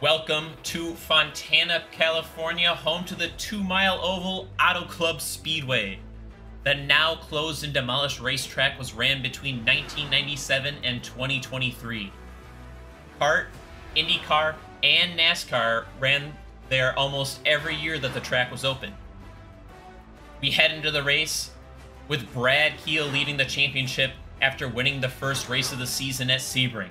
Welcome to Fontana, California, home to the two mile oval Auto Club Speedway. The now closed and demolished racetrack was ran between 1997 and 2023. CART, IndyCar, and NASCAR ran there almost every year that the track was open. We head into the race with Brad Kuehl leading the championship after winning the first race of the season at Sebring.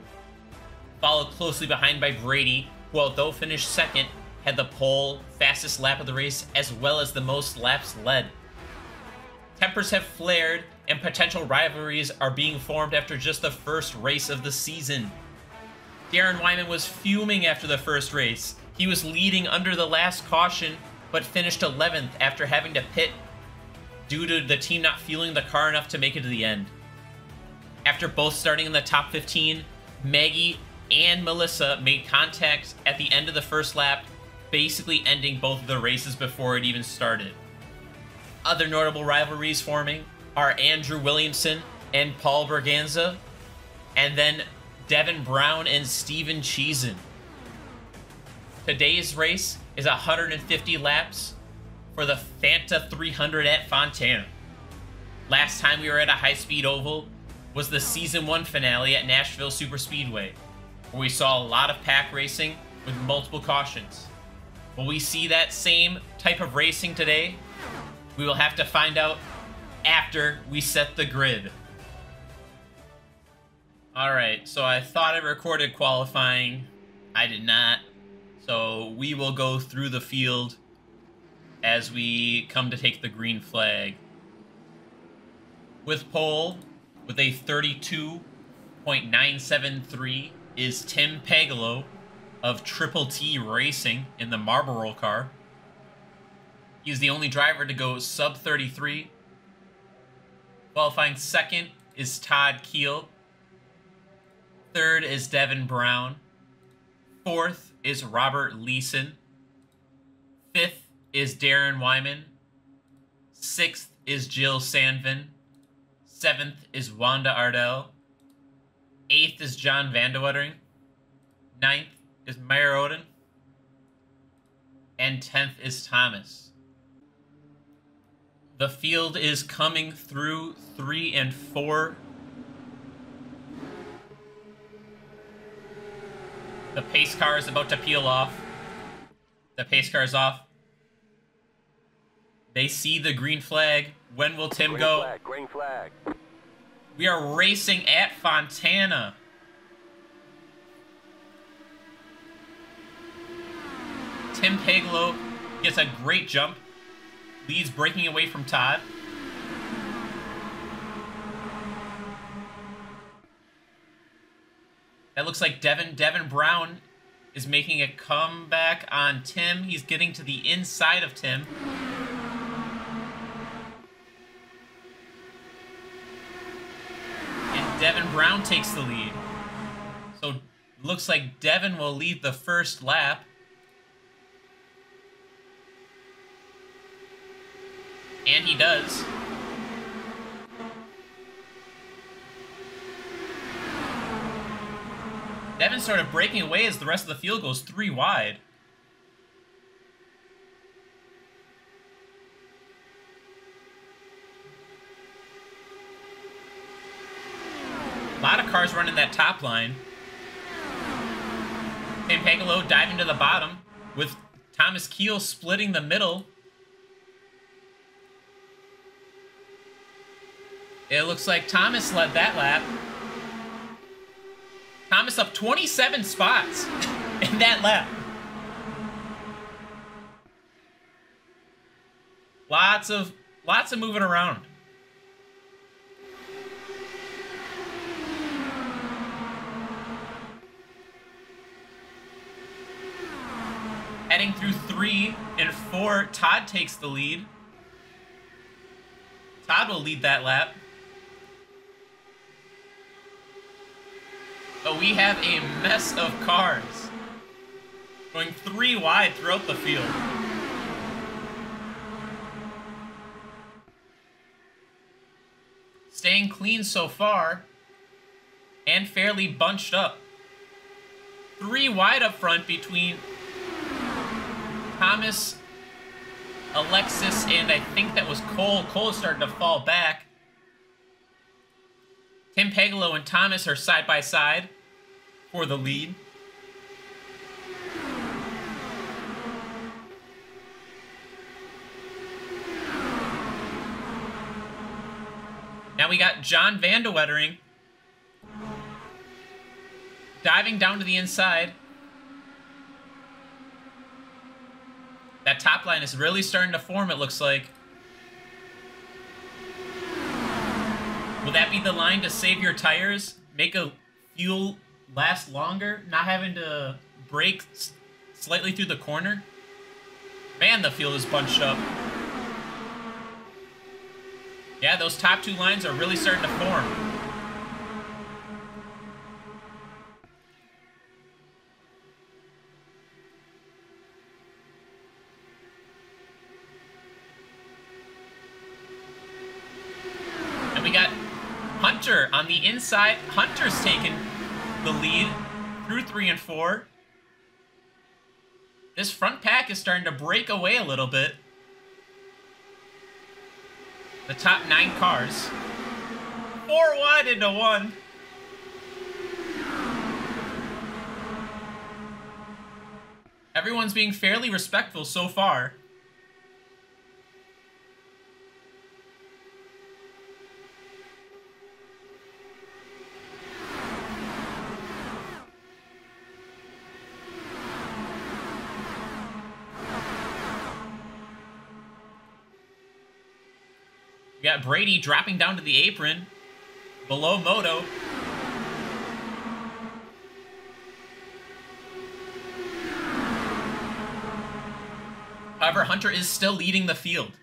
Followed closely behind by Brady, who, although finished second, had the pole, fastest lap of the race, as well as the most laps led. Tempers have flared, and potential rivalries are being formed after just the first race of the season. Darren Wyman was fuming after the first race. He was leading under the last caution, but finished 11th after having to pit due to the team not fueling the car enough to make it to the end. After both starting in the top 15, Maggie and Melissa made contact at the end of the first lap, basically ending both of the races before it even started. Other notable rivalries forming are Andrew Williamson and Paul Berganza, and then Devin Brown and Steven Cheeson. Today's race is 150 laps for the Fanta 300 at Fontana. Last time we were at a high-speed oval was the season one finale at Nashville Superspeedway where we saw a lot of pack racing with multiple cautions. Will we see that same type of racing today? We will have to find out after we set the grid. Alright, so I thought I recorded qualifying. I did not. So we will go through the field as we come to take the green flag. With pole, with a 32.973 is Tim Pagolo of Triple T Racing in the Marlboro car. He's the only driver to go sub 33. Qualifying second is Todd Kuehl. Third is Devin Brown. Fourth is Robert Leeson. Fifth is Darren Wyman. Sixth is Jill Sandvin. Seventh is Wanda Ardell. Eighth is John Vandewettering. Ninth is Meyer Odin. And tenth is Thomas. The field is coming through three and four. The pace car is about to peel off. The pace car is off. They see the green flag. When will Tim green go? Flag, green flag. We are racing at Fontana. Tim Pagolo gets a great jump. Leads breaking away from Todd. That looks like Devin Devin Brown is making a comeback on Tim. He's getting to the inside of Tim. And Devin Brown takes the lead. So looks like Devin will lead the first lap. And he does. Devin started breaking away as the rest of the field goes three wide. Lot of cars running that top line. Tim Pagolo diving to the bottom with Thomas Kuehl splitting the middle. It looks like Thomas led that lap. Thomas up 27 spots in that lap. Lots of lots of moving around. Through three and four, Todd takes the lead. Todd will lead that lap. But we have a mess of cars. Going three wide throughout the field. Staying clean so far. And fairly bunched up. three wide up front between Thomas, Alexis, and I think that was Cole. Cole is starting to fall back. Tim Pagolo and Thomas are side by side for the lead. Now we got John Van de Wettering diving down to the inside. That top line is really starting to form, it looks like. Will that be the line to save your tires? Make a fuel last longer? Not having to brake slightly through the corner? Man, the field is bunched up. Yeah, those top two lines are really starting to form. Inside. Hunter's taken the lead through three and four. This front pack is starting to break away a little bit. The top nine cars. Four wide into one. Everyone's being fairly respectful so far. Got Brady dropping down to the apron below Moto. However, Hunter is still leading the field.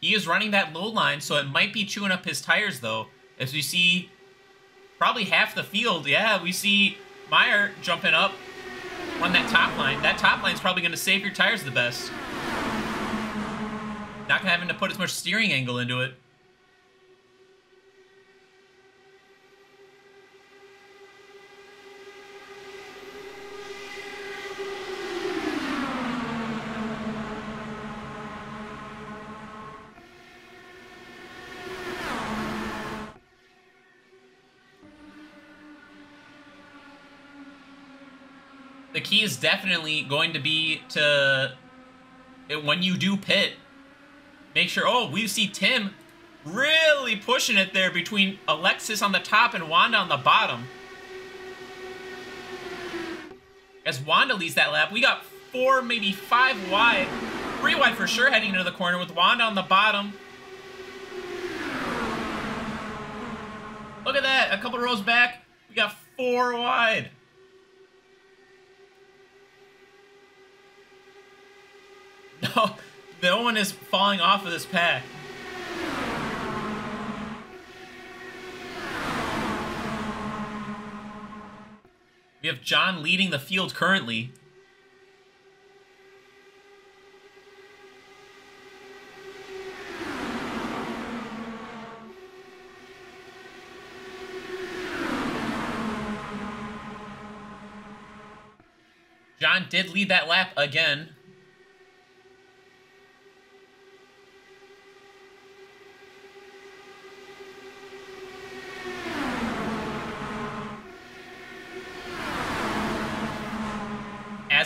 He is running that low line, so it might be chewing up his tires, though. As we see probably half the field. Yeah, we see Meyer jumping up on that top line. That top line is probably going to save your tires the best. Not having to put as much steering angle into it. Key is definitely going to be to when you do pit, make sure. Oh, we see Tim really pushing it there between Alexis on the top and Wanda on the bottom. As Wanda leads that lap, we got four, maybe five wide. Three wide for sure heading into the corner with Wanda on the bottom. Look at that. A couple rows back, we got four wide. No, one is falling off of this pack. We have John leading the field currently. John did lead that lap again.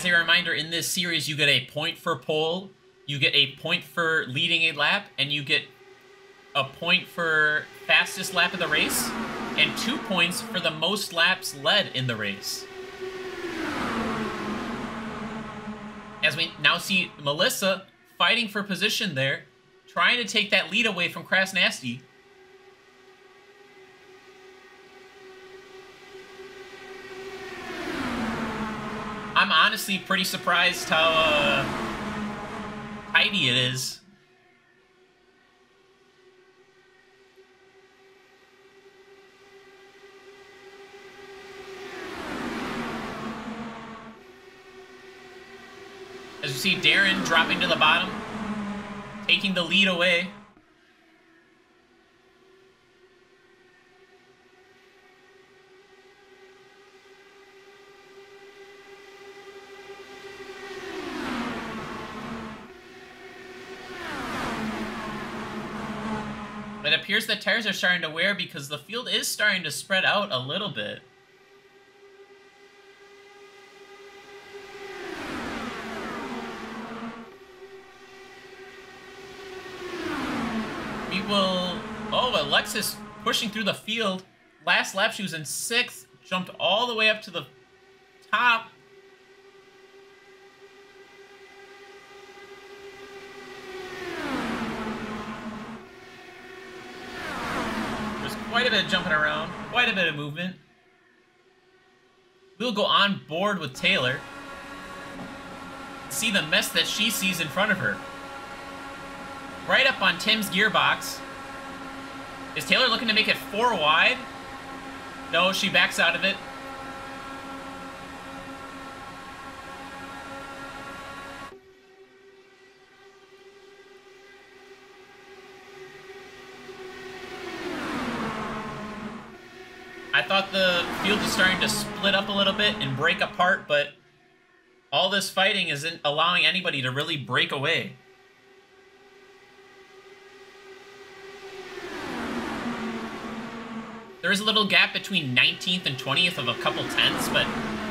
As a reminder, in this series, you get a point for pole, you get a point for leading a lap, and you get a point for fastest lap of the race, and two points for the most laps led in the race. As we now see Melissa fighting for position there, trying to take that lead away from Crass Nasty. I'm honestly pretty surprised how uh, tidy it is. As you see Darren dropping to the bottom, taking the lead away. It appears that tires are starting to wear because the field is starting to spread out a little bit. We will... Oh, Alexis pushing through the field. Last lap, she was in sixth, jumped all the way up to the top. There's quite a bit of jumping around, quite a bit of movement. We'll go on board with Taylor. See the mess that she sees in front of her. Right up on Tim's gearbox. Is Taylor looking to make it four wide? No, she backs out of it. Thought the field was starting to split up a little bit and break apart, but all this fighting isn't allowing anybody to really break away. There is a little gap between 19th and 20th of a couple tenths, but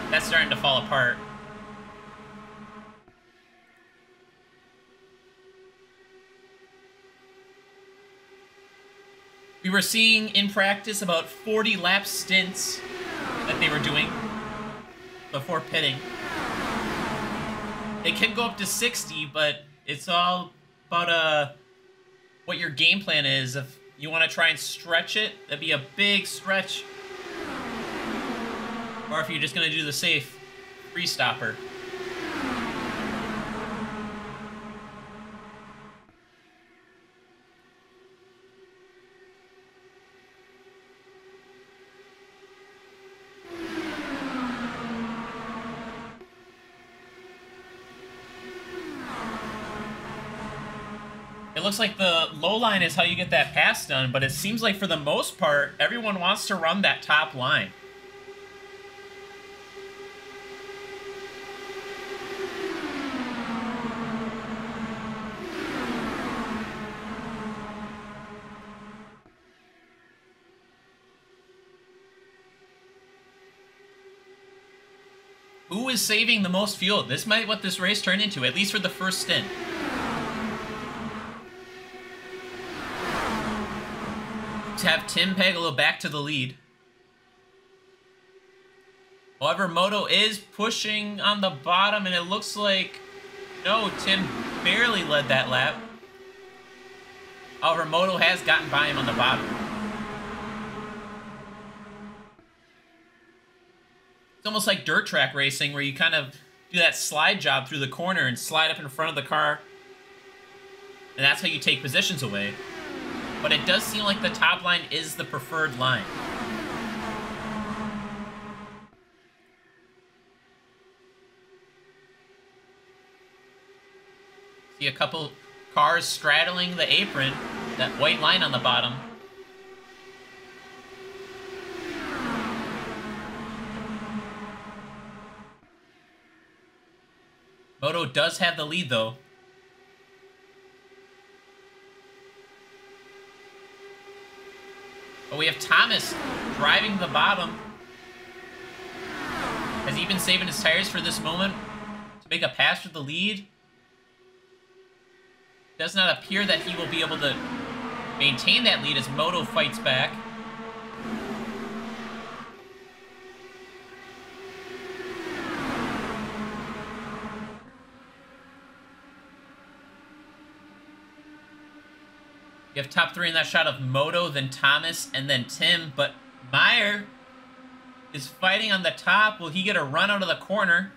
that's starting to fall apart. We were seeing in practice about 40 lap stints that they were doing before pitting. It can go up to 60, but it's all about uh, what your game plan is. If you want to try and stretch it, that'd be a big stretch. Or if you're just going to do the safe free stopper. Looks like the low line is how you get that pass done, but it seems like for the most part, everyone wants to run that top line. Who is saving the most fuel? This might what this race turned into, at least for the first stint. Tim Pagolo back to the lead. However, Moto is pushing on the bottom, and it looks like... No, Tim barely led that lap. However, Moto has gotten by him on the bottom. It's almost like dirt track racing, where you kind of do that slide job through the corner and slide up in front of the car. And that's how you take positions away but it does seem like the top line is the preferred line. See a couple cars straddling the apron, that white line on the bottom. Moto does have the lead though. But we have Thomas driving the bottom. Has he been saving his tires for this moment to make a pass for the lead? Does not appear that he will be able to maintain that lead as Moto fights back. You have top three in that shot of Moto, then Thomas, and then Tim. But Meyer is fighting on the top. Will he get a run out of the corner?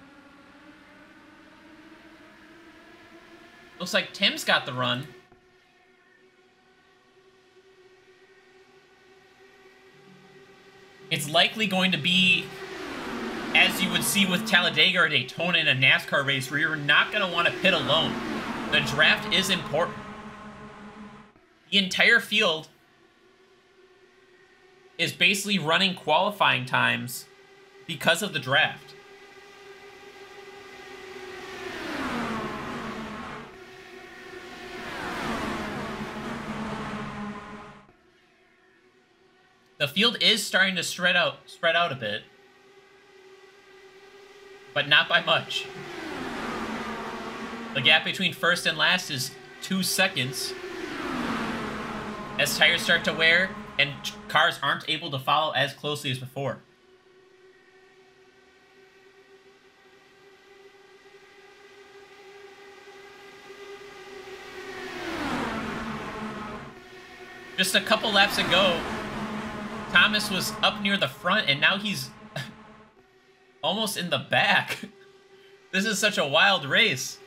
Looks like Tim's got the run. It's likely going to be, as you would see with Talladega or Daytona in a NASCAR race, where you're not going to want to pit alone. The draft is important. The entire field is basically running qualifying times because of the draft. The field is starting to spread out, spread out a bit, but not by much. The gap between first and last is two seconds. As tires start to wear and cars aren't able to follow as closely as before. Just a couple laps ago, Thomas was up near the front, and now he's almost in the back. this is such a wild race.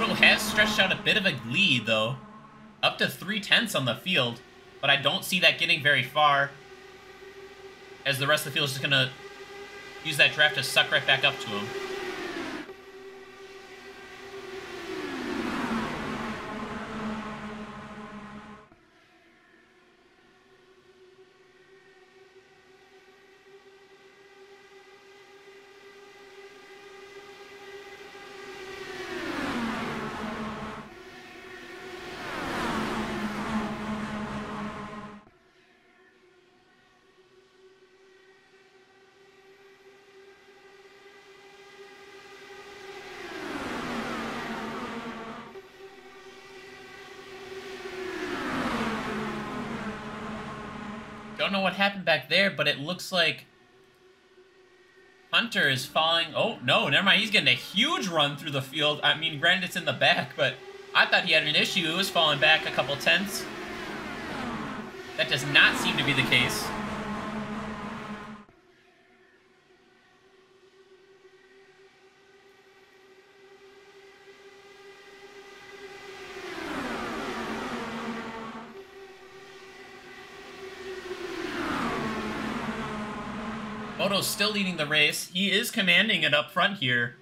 Has stretched out a bit of a lead, though. Up to three tenths on the field, but I don't see that getting very far. As the rest of the field is just going to use that draft to suck right back up to him. Don't know what happened back there, but it looks like Hunter is falling. Oh, no, never mind. He's getting a huge run through the field. I mean, granted, it's in the back, but I thought he had an issue. It was falling back a couple tenths. That does not seem to be the case. Moto's still leading the race. He is commanding it up front here.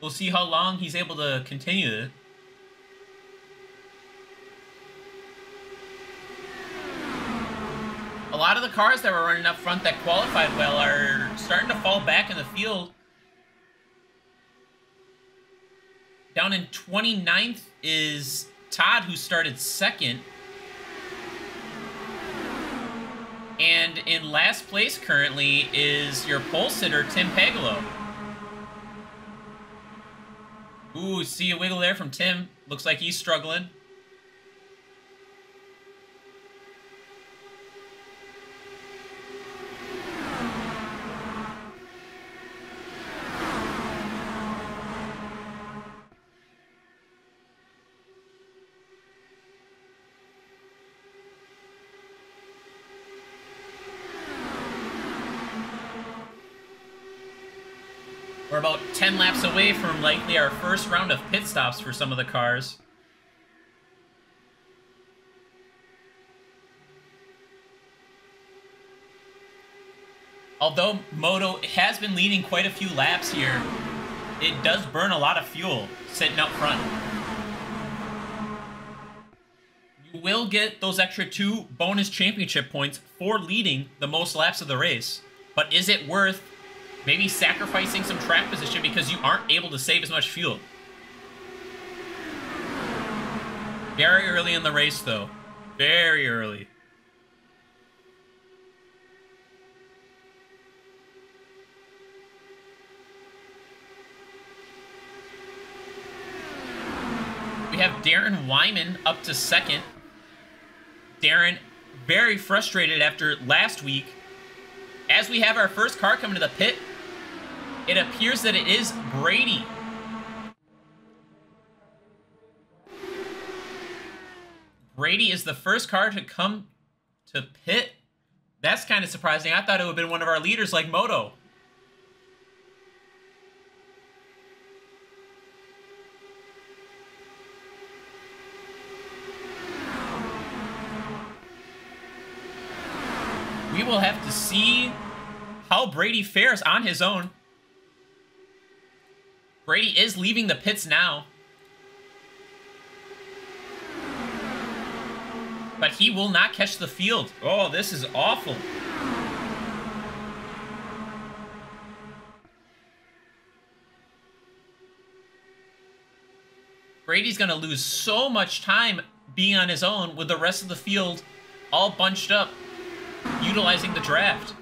We'll see how long he's able to continue it. A lot of the cars that were running up front that qualified well are starting to fall back in the field. Down in 29th is Todd, who started second. And in last place currently is your pole sitter, Tim Pagolo. Ooh, see a wiggle there from Tim. Looks like he's struggling. We're about 10 laps away from likely our first round of pit stops for some of the cars. Although Moto has been leading quite a few laps here, it does burn a lot of fuel sitting up front. You will get those extra two bonus championship points for leading the most laps of the race. But is it worth Maybe sacrificing some track position because you aren't able to save as much fuel. Very early in the race, though. Very early. We have Darren Wyman up to second. Darren very frustrated after last week as we have our first car coming to the pit, it appears that it is Brady. Brady is the first car to come to pit. That's kind of surprising. I thought it would have been one of our leaders like Moto. we will have to see how Brady fares on his own. Brady is leaving the pits now. But he will not catch the field. Oh, this is awful. Brady's going to lose so much time being on his own with the rest of the field all bunched up, utilizing the draft.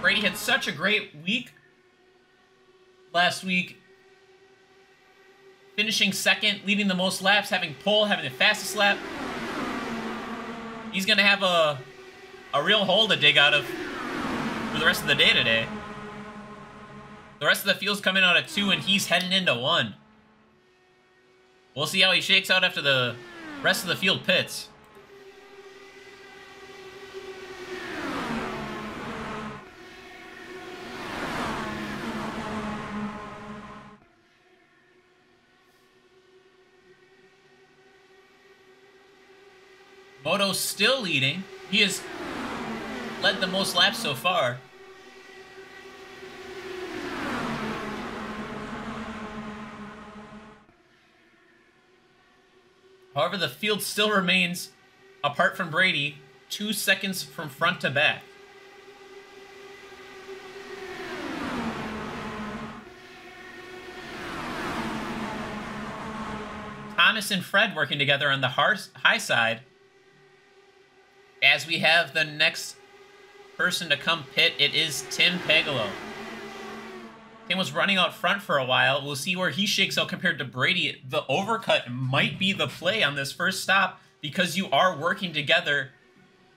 Brady had such a great week last week, finishing second, leading the most laps, having pole, having the fastest lap. He's going to have a, a real hole to dig out of for the rest of the day today. The rest of the field's coming out at two, and he's heading into one. We'll see how he shakes out after the rest of the field pits. Moto's still leading. He has led the most laps so far. However, the field still remains, apart from Brady, two seconds from front to back. Thomas and Fred working together on the high side. As we have the next person to come pit, it is Tim Pagolo. Tim was running out front for a while. We'll see where he shakes out compared to Brady. The overcut might be the play on this first stop because you are working together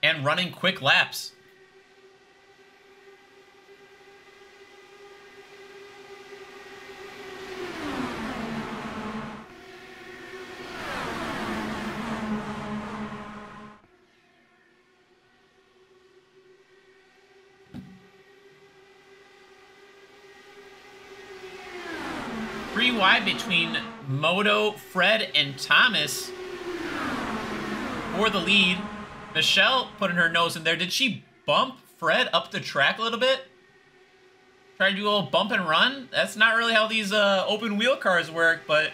and running quick laps. Three wide between Moto, Fred, and Thomas for the lead. Michelle putting her nose in there. Did she bump Fred up the track a little bit? Try to do a little bump and run? That's not really how these uh, open wheel cars work, but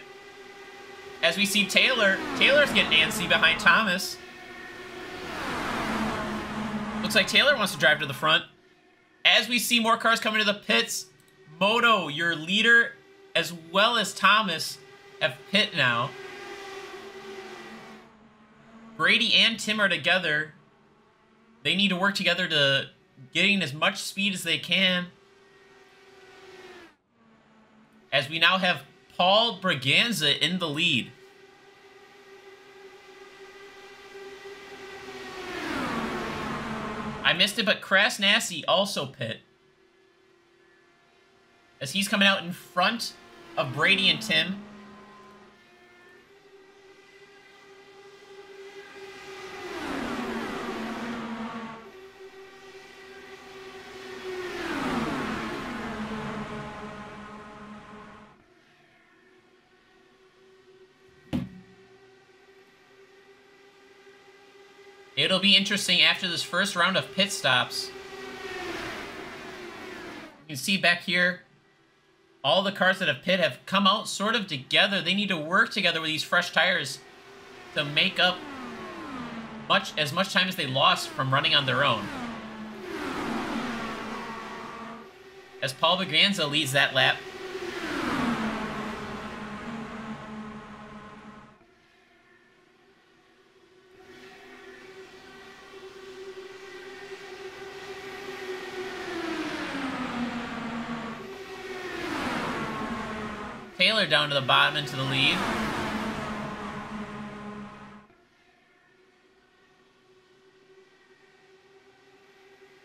as we see Taylor, Taylor's getting antsy behind Thomas. Looks like Taylor wants to drive to the front. As we see more cars coming to the pits, Moto, your leader, as well as Thomas have pit now. Brady and Tim are together. They need to work together to getting as much speed as they can. As we now have Paul Braganza in the lead. I missed it, but Crass also pit. As he's coming out in front of Brady and Tim. It'll be interesting after this first round of pit stops. You can see back here, all the cars that have pit have come out sort of together. They need to work together with these fresh tires to make up much as much time as they lost from running on their own. As Paul Bagranza leads that lap, Down to the bottom into the lead.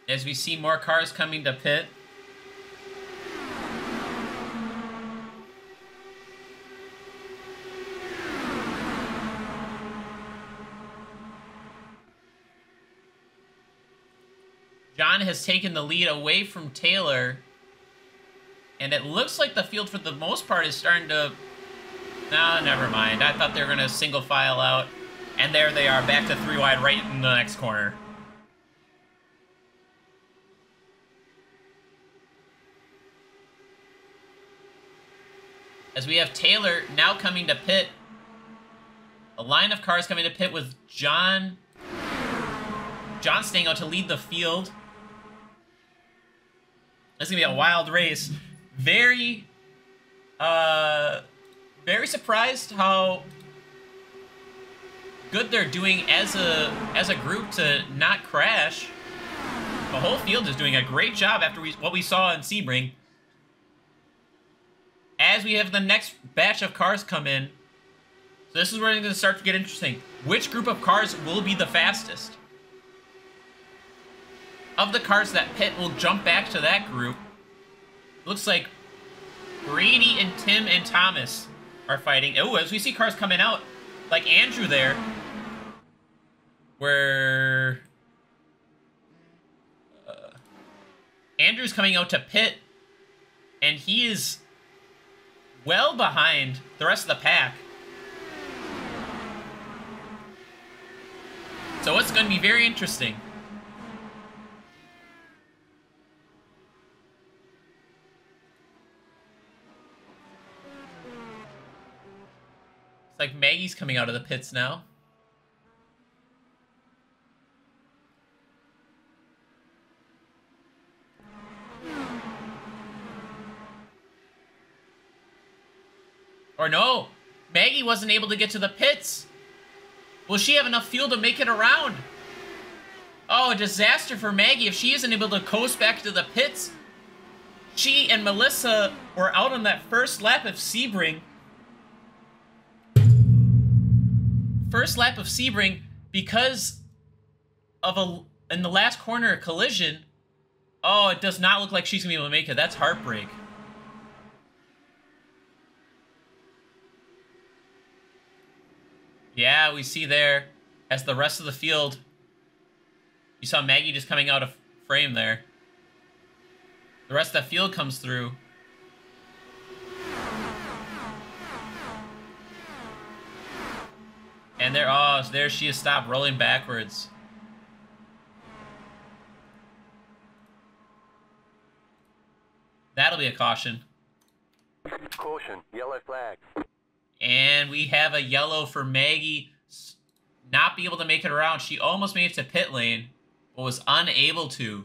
As we see more cars coming to pit. John has taken the lead away from Taylor and it looks like the field, for the most part, is starting to... No, never mind. I thought they were going to single file out. And there they are, back to three wide right in the next corner. As we have Taylor now coming to pit. A line of cars coming to pit with John John staying out to lead the field. It's gonna be a wild race. Very, uh, very surprised how good they're doing as a as a group to not crash. The whole field is doing a great job after we, what we saw in Sebring. As we have the next batch of cars come in, so this is where it's going to start to get interesting. Which group of cars will be the fastest? Of the cars that pit will jump back to that group, looks like Brady and Tim and Thomas are fighting. Oh, as we see cars coming out, like Andrew there, where uh, Andrew's coming out to pit, and he is well behind the rest of the pack. So it's going to be very interesting. It's like Maggie's coming out of the pits now. Or no, Maggie wasn't able to get to the pits. Will she have enough fuel to make it around? Oh, a disaster for Maggie if she isn't able to coast back to the pits. She and Melissa were out on that first lap of Sebring. First lap of Sebring because of a in the last corner a collision. Oh, it does not look like she's gonna be able to make it. That's heartbreak. Yeah, we see there as the rest of the field. You saw Maggie just coming out of frame there. The rest of the field comes through. And there, oh, there she is stopped rolling backwards. That'll be a caution. Caution, yellow flag. And we have a yellow for Maggie not be able to make it around. She almost made it to pit lane, but was unable to.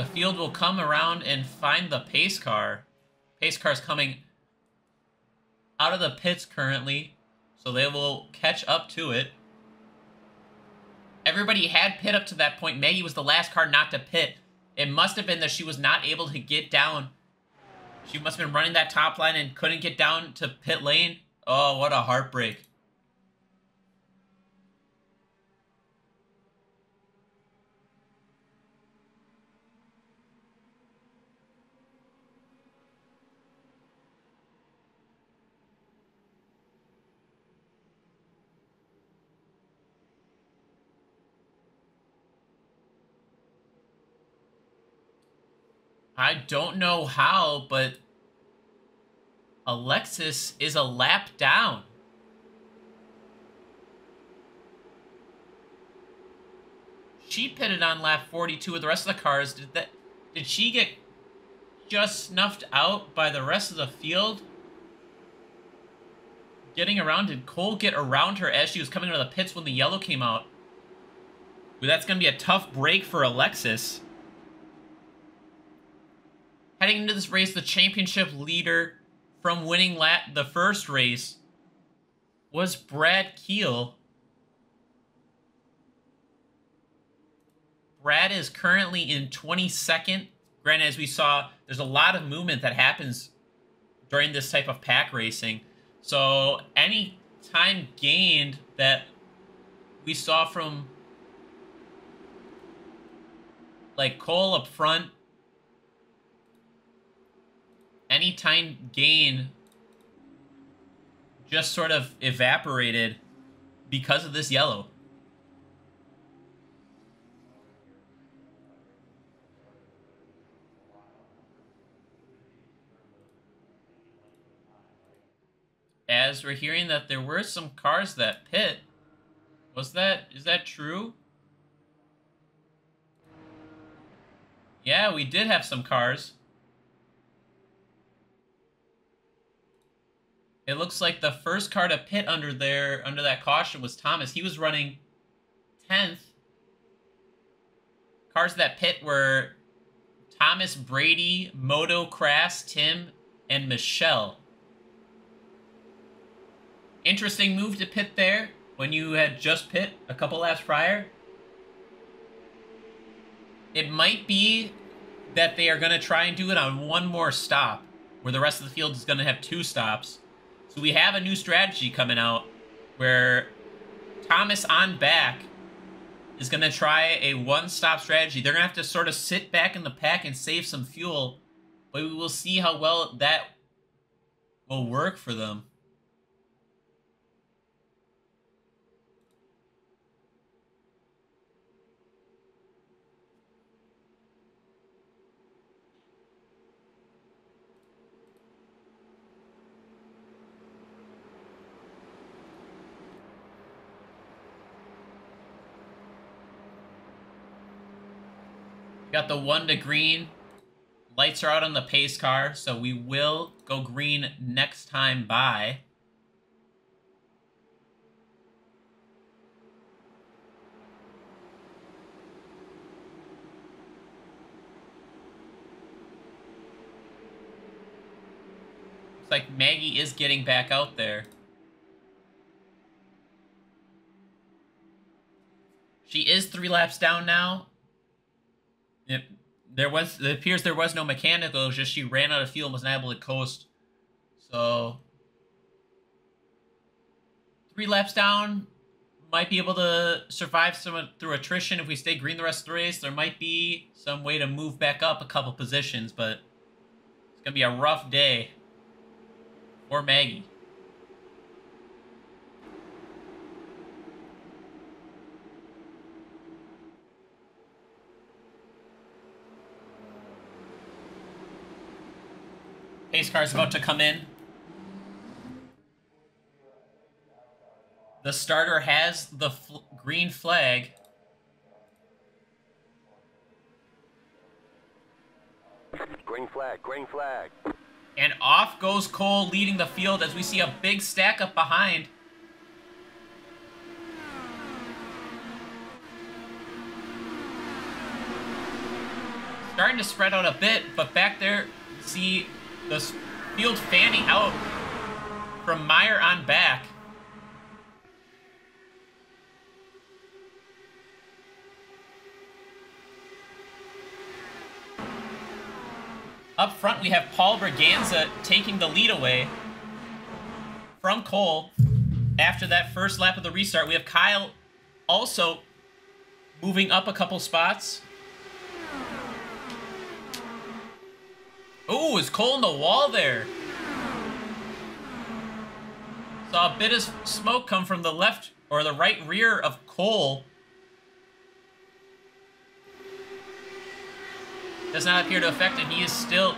The field will come around and find the pace car. Pace car's coming out of the pits currently, so they will catch up to it. Everybody had pit up to that point. Maggie was the last car not to pit. It must have been that she was not able to get down. She must have been running that top line and couldn't get down to pit lane. Oh, what a heartbreak. I don't know how, but Alexis is a lap down. She pitted on lap 42 with the rest of the cars. Did that did she get just snuffed out by the rest of the field? Getting around, did Cole get around her as she was coming out of the pits when the yellow came out? Well, that's going to be a tough break for Alexis. Heading into this race, the championship leader from winning the first race was Brad Kuehl. Brad is currently in 22nd. Granted, as we saw, there's a lot of movement that happens during this type of pack racing. So any time gained that we saw from like Cole up front any time gain just sort of evaporated because of this yellow. As we're hearing that there were some cars that pit Was that is that true? Yeah, we did have some cars. It looks like the first car to pit under there, under that caution was Thomas. He was running 10th. Cars that pit were Thomas Brady, Moto Crass, Tim, and Michelle. Interesting move to pit there when you had just pit a couple laps prior. It might be that they are going to try and do it on one more stop, where the rest of the field is going to have two stops. So we have a new strategy coming out where Thomas on back is going to try a one-stop strategy. They're going to have to sort of sit back in the pack and save some fuel, but we will see how well that will work for them. Got the one to green. Lights are out on the pace car, so we will go green next time by. Looks like Maggie is getting back out there. She is three laps down now. There was it appears there was no mechanical, was just she ran out of fuel and was not able to coast. So three laps down, might be able to survive some through attrition if we stay green the rest of the race. There might be some way to move back up a couple positions, but it's gonna be a rough day for Maggie. Pace car's about to come in. The starter has the green flag. Green flag, green flag. And off goes Cole leading the field as we see a big stack up behind. Starting to spread out a bit, but back there, see the field fanning out from Meyer on back. Up front, we have Paul Braganza taking the lead away from Cole. After that first lap of the restart, we have Kyle also moving up a couple spots. Ooh, it's Cole in the wall there? Saw a bit of smoke come from the left or the right rear of Cole. Does not appear to affect him. He is still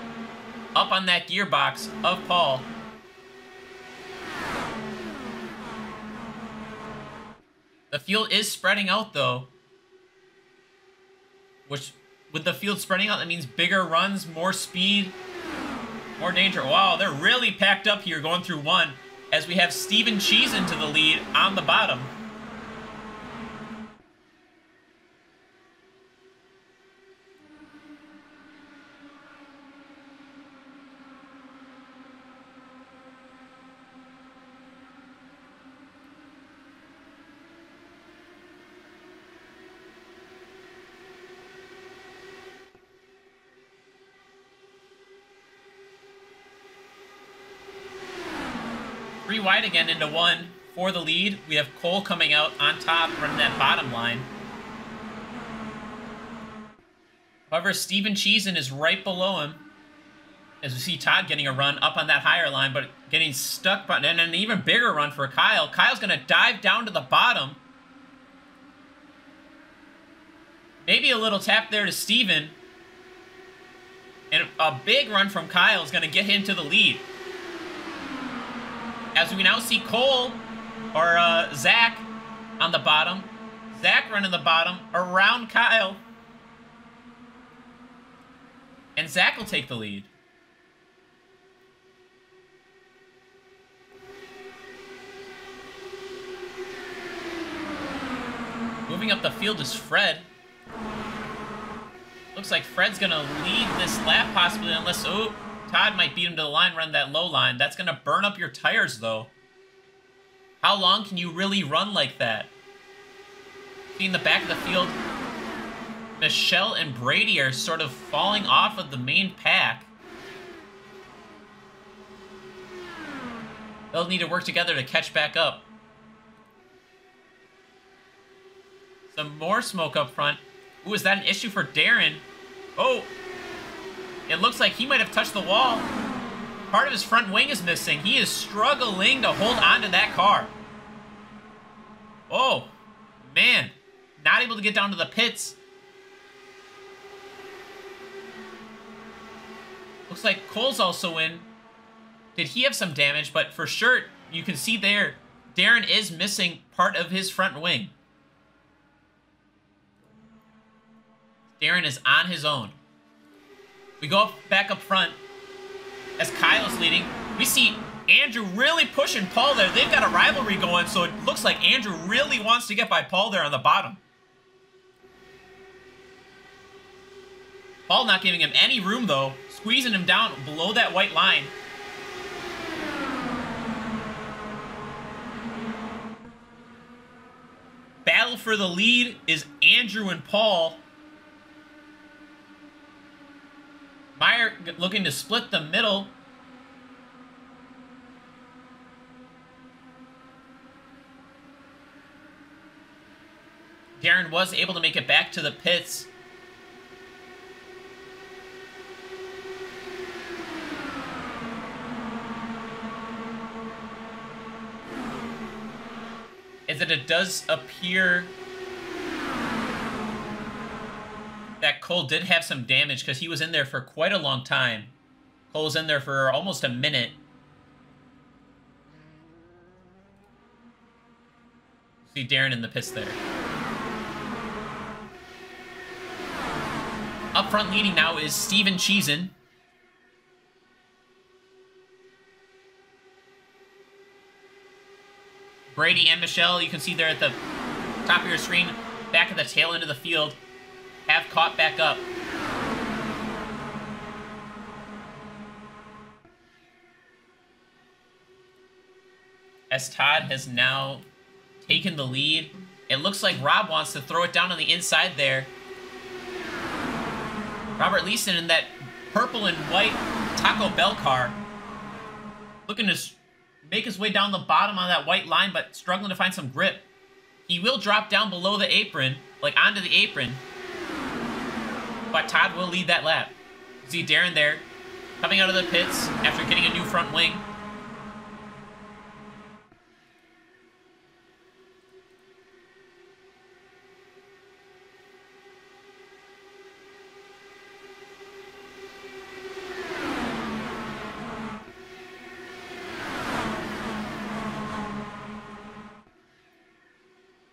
up on that gearbox of Paul. The fuel is spreading out though. Which with the field spreading out, that means bigger runs, more speed, more danger. Wow, they're really packed up here going through one as we have Steven Cheese into the lead on the bottom. Wide again into one for the lead. We have Cole coming out on top, from that bottom line. However, Steven Cheesin is right below him. As we see Todd getting a run up on that higher line, but getting stuck, and an even bigger run for Kyle. Kyle's going to dive down to the bottom. Maybe a little tap there to Steven. And a big run from Kyle is going to get him to the lead as we now see Cole, or uh, Zach, on the bottom. Zach running the bottom around Kyle. And Zach will take the lead. Moving up the field is Fred. Looks like Fred's gonna lead this lap possibly unless, oh, Todd might beat him to the line, run that low line. That's gonna burn up your tires though. How long can you really run like that? See in the back of the field, Michelle and Brady are sort of falling off of the main pack. They'll need to work together to catch back up. Some more smoke up front. Ooh, is that an issue for Darren? Oh, it looks like he might have touched the wall. Part of his front wing is missing. He is struggling to hold on to that car. Oh, man. Not able to get down to the pits. Looks like Cole's also in. Did he have some damage? But for sure, you can see there, Darren is missing part of his front wing. Darren is on his own. We go up, back up front as Kyle's leading. We see Andrew really pushing Paul there. They've got a rivalry going, so it looks like Andrew really wants to get by Paul there on the bottom. Paul not giving him any room, though. Squeezing him down below that white line. Battle for the lead is Andrew and Paul. Meyer looking to split the middle. Darren was able to make it back to the pits. Is that it does appear that Cole did have some damage because he was in there for quite a long time. Cole was in there for almost a minute. See Darren in the pits there. Up front leading now is Steven Cheesin. Brady and Michelle, you can see there at the top of your screen, back at the tail end of the field have caught back up. As Todd has now taken the lead. It looks like Rob wants to throw it down on the inside there. Robert Leeson in that purple and white Taco Bell car. Looking to make his way down the bottom on that white line, but struggling to find some grip. He will drop down below the apron, like onto the apron. But Todd will lead that lap. See Darren there, coming out of the pits after getting a new front wing.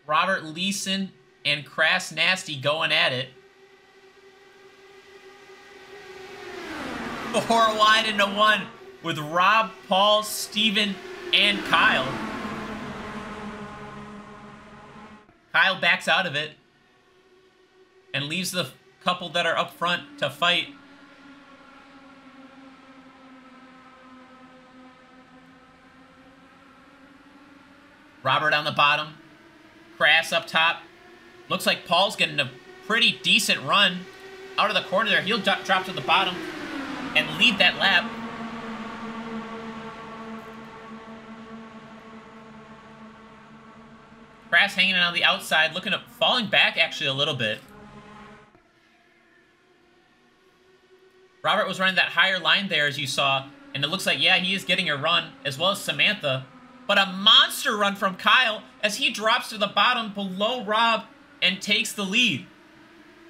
Robert Leeson and Crass Nasty going at it. Four wide into one with Rob, Paul, Steven, and Kyle. Kyle backs out of it and leaves the couple that are up front to fight. Robert on the bottom. Crass up top. Looks like Paul's getting a pretty decent run out of the corner there. He'll drop to the bottom and lead that lap. Crass hanging on the outside, looking at falling back actually a little bit. Robert was running that higher line there, as you saw, and it looks like, yeah, he is getting a run, as well as Samantha. But a monster run from Kyle as he drops to the bottom below Rob and takes the lead.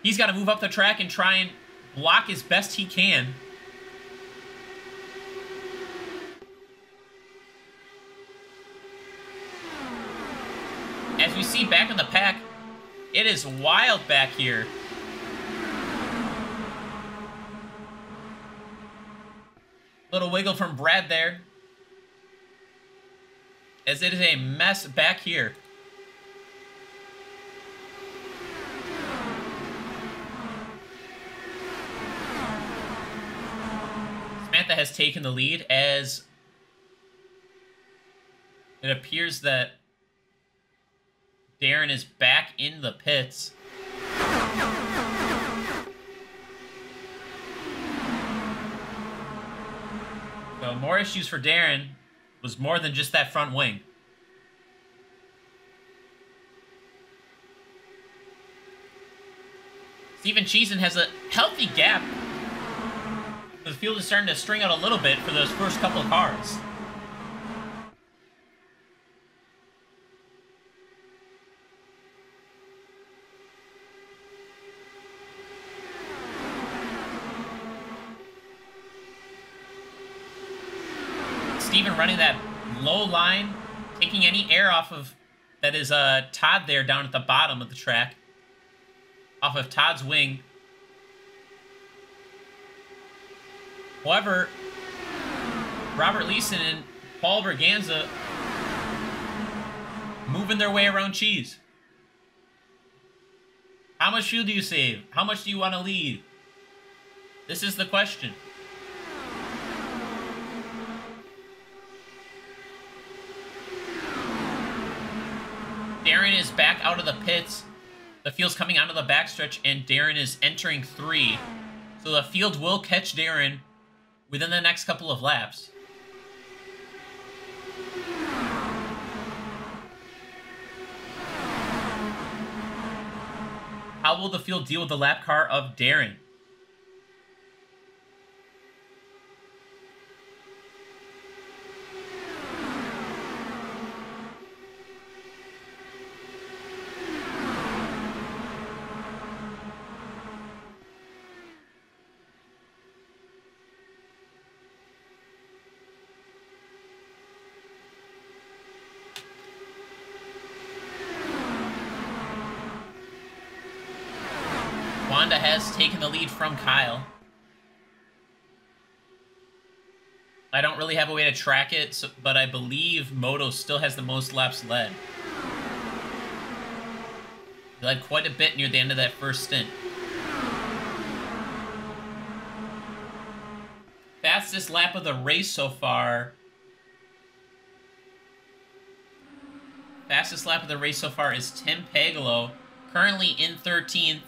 He's got to move up the track and try and block as best he can. As we see back in the pack, it is wild back here. Little wiggle from Brad there. As it is a mess back here. Samantha has taken the lead as it appears that Darren is back in the pits. So more issues for Darren was more than just that front wing. Steven Cheesin has a healthy gap. The field is starting to string out a little bit for those first couple of cars. Steven running that low line, taking any air off of that is uh, Todd there down at the bottom of the track. Off of Todd's wing. However, Robert Leeson and Paul Braganza moving their way around cheese. How much fuel do you save? How much do you want to lead? This is the question. Darren is back out of the pits. The field's coming out of the backstretch, and Darren is entering three. So the field will catch Darren within the next couple of laps. How will the field deal with the lap car of Darren? Wanda the lead from Kyle. I don't really have a way to track it, so, but I believe Moto still has the most laps led. He led quite a bit near the end of that first stint. Fastest lap of the race so far. Fastest lap of the race so far is Tim Pagolo, currently in 13th,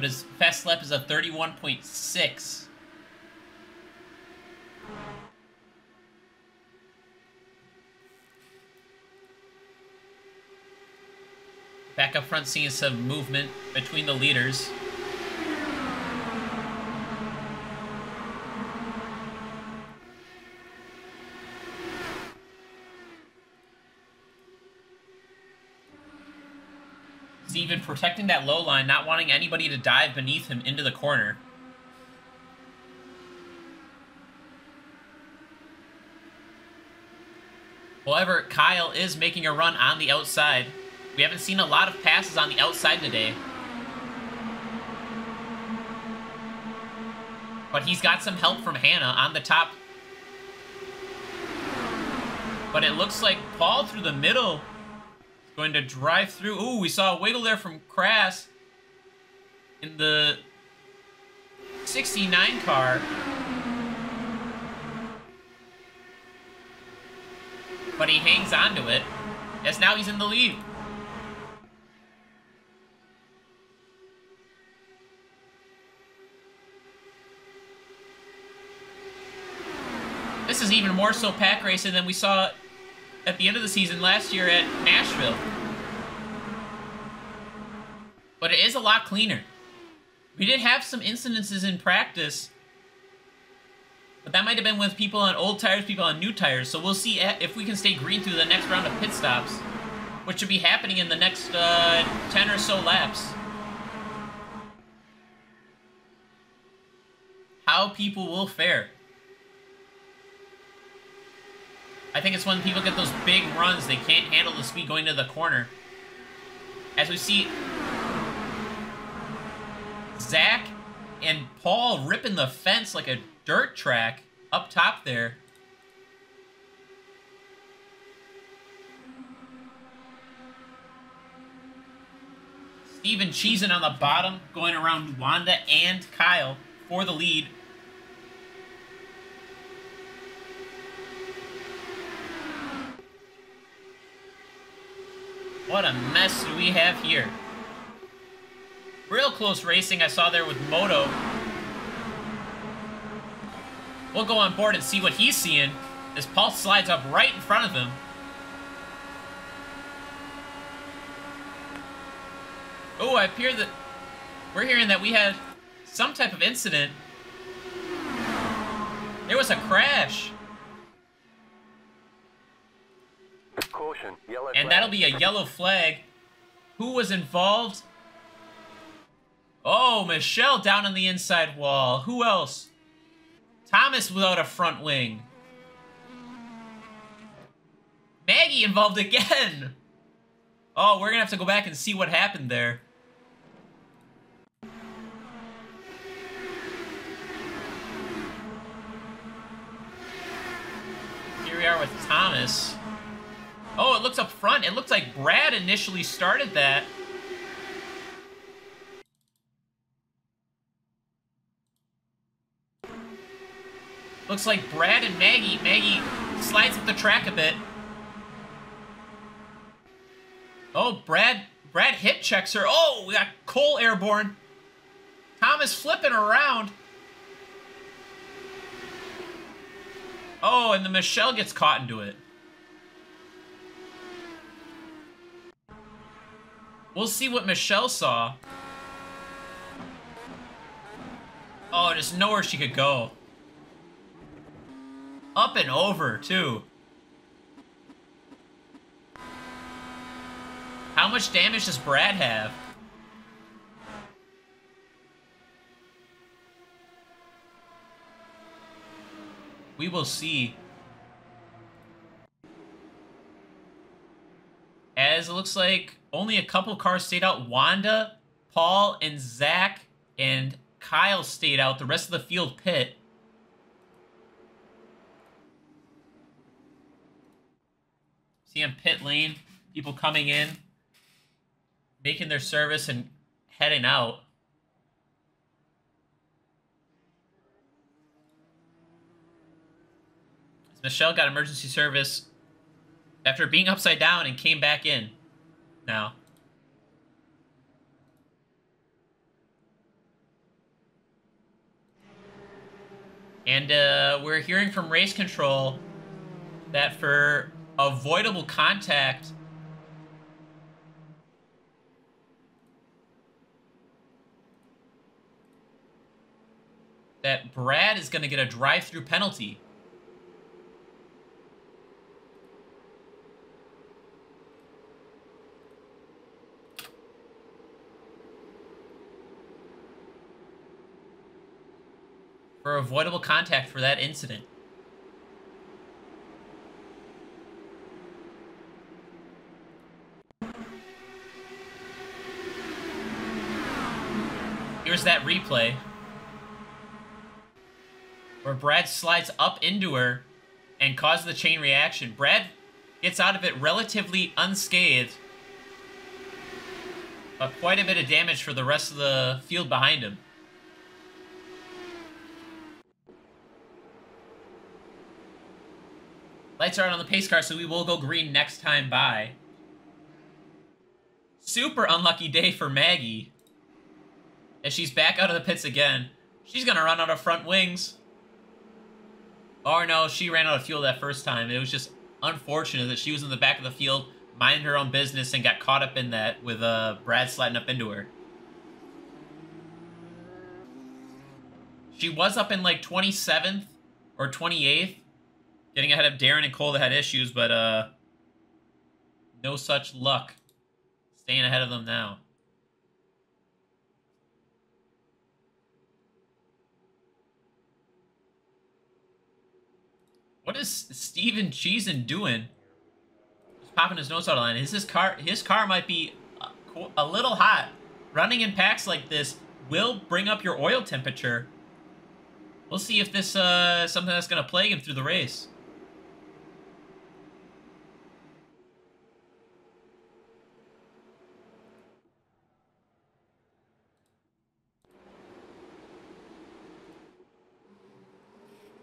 but his fast lap is a 31.6. Back up front, seeing some movement between the leaders. Protecting that low line, not wanting anybody to dive beneath him into the corner. However, Kyle is making a run on the outside. We haven't seen a lot of passes on the outside today. But he's got some help from Hannah on the top. But it looks like Paul through the middle going to drive through. Ooh, we saw a wiggle there from Crass in the 69 car. But he hangs on to it, as now he's in the lead. This is even more so pack racing than we saw at the end of the season last year at Nashville. But it is a lot cleaner. We did have some incidences in practice, but that might have been with people on old tires, people on new tires. So we'll see if we can stay green through the next round of pit stops, which should be happening in the next uh, 10 or so laps. How people will fare. I think it's when people get those big runs, they can't handle the speed going to the corner. as we see Zach and Paul ripping the fence like a dirt track up top there. Steven cheesing on the bottom, going around Wanda and Kyle for the lead. What a mess do we have here. Real close racing I saw there with Moto. We'll go on board and see what he's seeing as Paul slides up right in front of him. Oh, I hear that we're hearing that we had some type of incident. There was a crash. Caution, And flag. that'll be a yellow flag. Who was involved? Oh, Michelle down on the inside wall. Who else? Thomas without a front wing. Maggie involved again. Oh, we're gonna have to go back and see what happened there. Here we are with Thomas. Oh, it looks up front. It looks like Brad initially started that. Looks like Brad and Maggie. Maggie slides up the track a bit. Oh, Brad. Brad hit checks her. Oh, we got Cole airborne. Thomas flipping around. Oh, and the Michelle gets caught into it. We'll see what Michelle saw. Oh, just nowhere she could go. Up and over, too. How much damage does Brad have? We will see. As it looks like only a couple cars stayed out. Wanda, Paul, and Zach and Kyle stayed out. The rest of the field pit. See on pit lane, people coming in, making their service and heading out. Michelle got emergency service after being upside down and came back in now. And uh, we're hearing from race control that for avoidable contact, that Brad is going to get a drive-through penalty. For avoidable contact for that incident. Here's that replay. Where Brad slides up into her and causes the chain reaction. Brad gets out of it relatively unscathed. But quite a bit of damage for the rest of the field behind him. Lights are out on the pace car, so we will go green next time by. Super unlucky day for Maggie. As she's back out of the pits again. She's gonna run out of front wings. Or no, she ran out of fuel that first time. It was just unfortunate that she was in the back of the field, minding her own business, and got caught up in that with uh, Brad sliding up into her. She was up in like 27th or 28th, getting ahead of Darren and Cole that had issues, but uh, no such luck. Staying ahead of them now. What is Steven Cheesin doing? He's popping his nose out of line. Is his car? His car might be uh, co- a little hot. Running in packs like this will bring up your oil temperature. We'll see if this uh, something that's going to plague him through the race.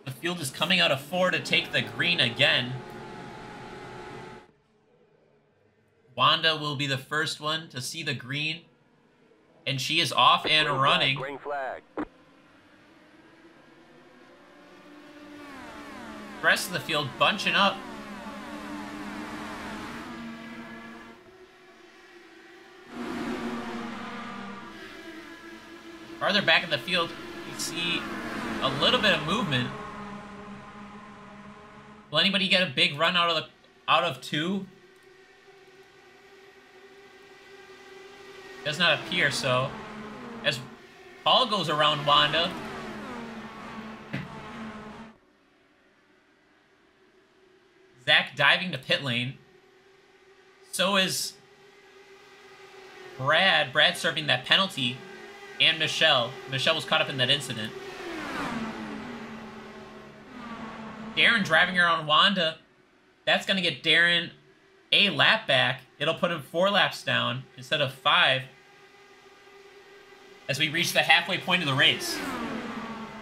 The field is coming out of four to take the green again. Wanda will be the first one to see the green. And she is off and running. Green flag. Rest of the field bunching up. Farther back in the field, you see a little bit of movement. Will anybody get a big run out of the out of two? Does not appear so. As Paul goes around Wanda, Zach diving to pit lane. So is Brad. Brad serving that penalty. And Michelle. Michelle was caught up in that incident. Darren driving around Wanda. That's going to get Darren a lap back. It'll put him four laps down instead of five as we reach the halfway point of the race.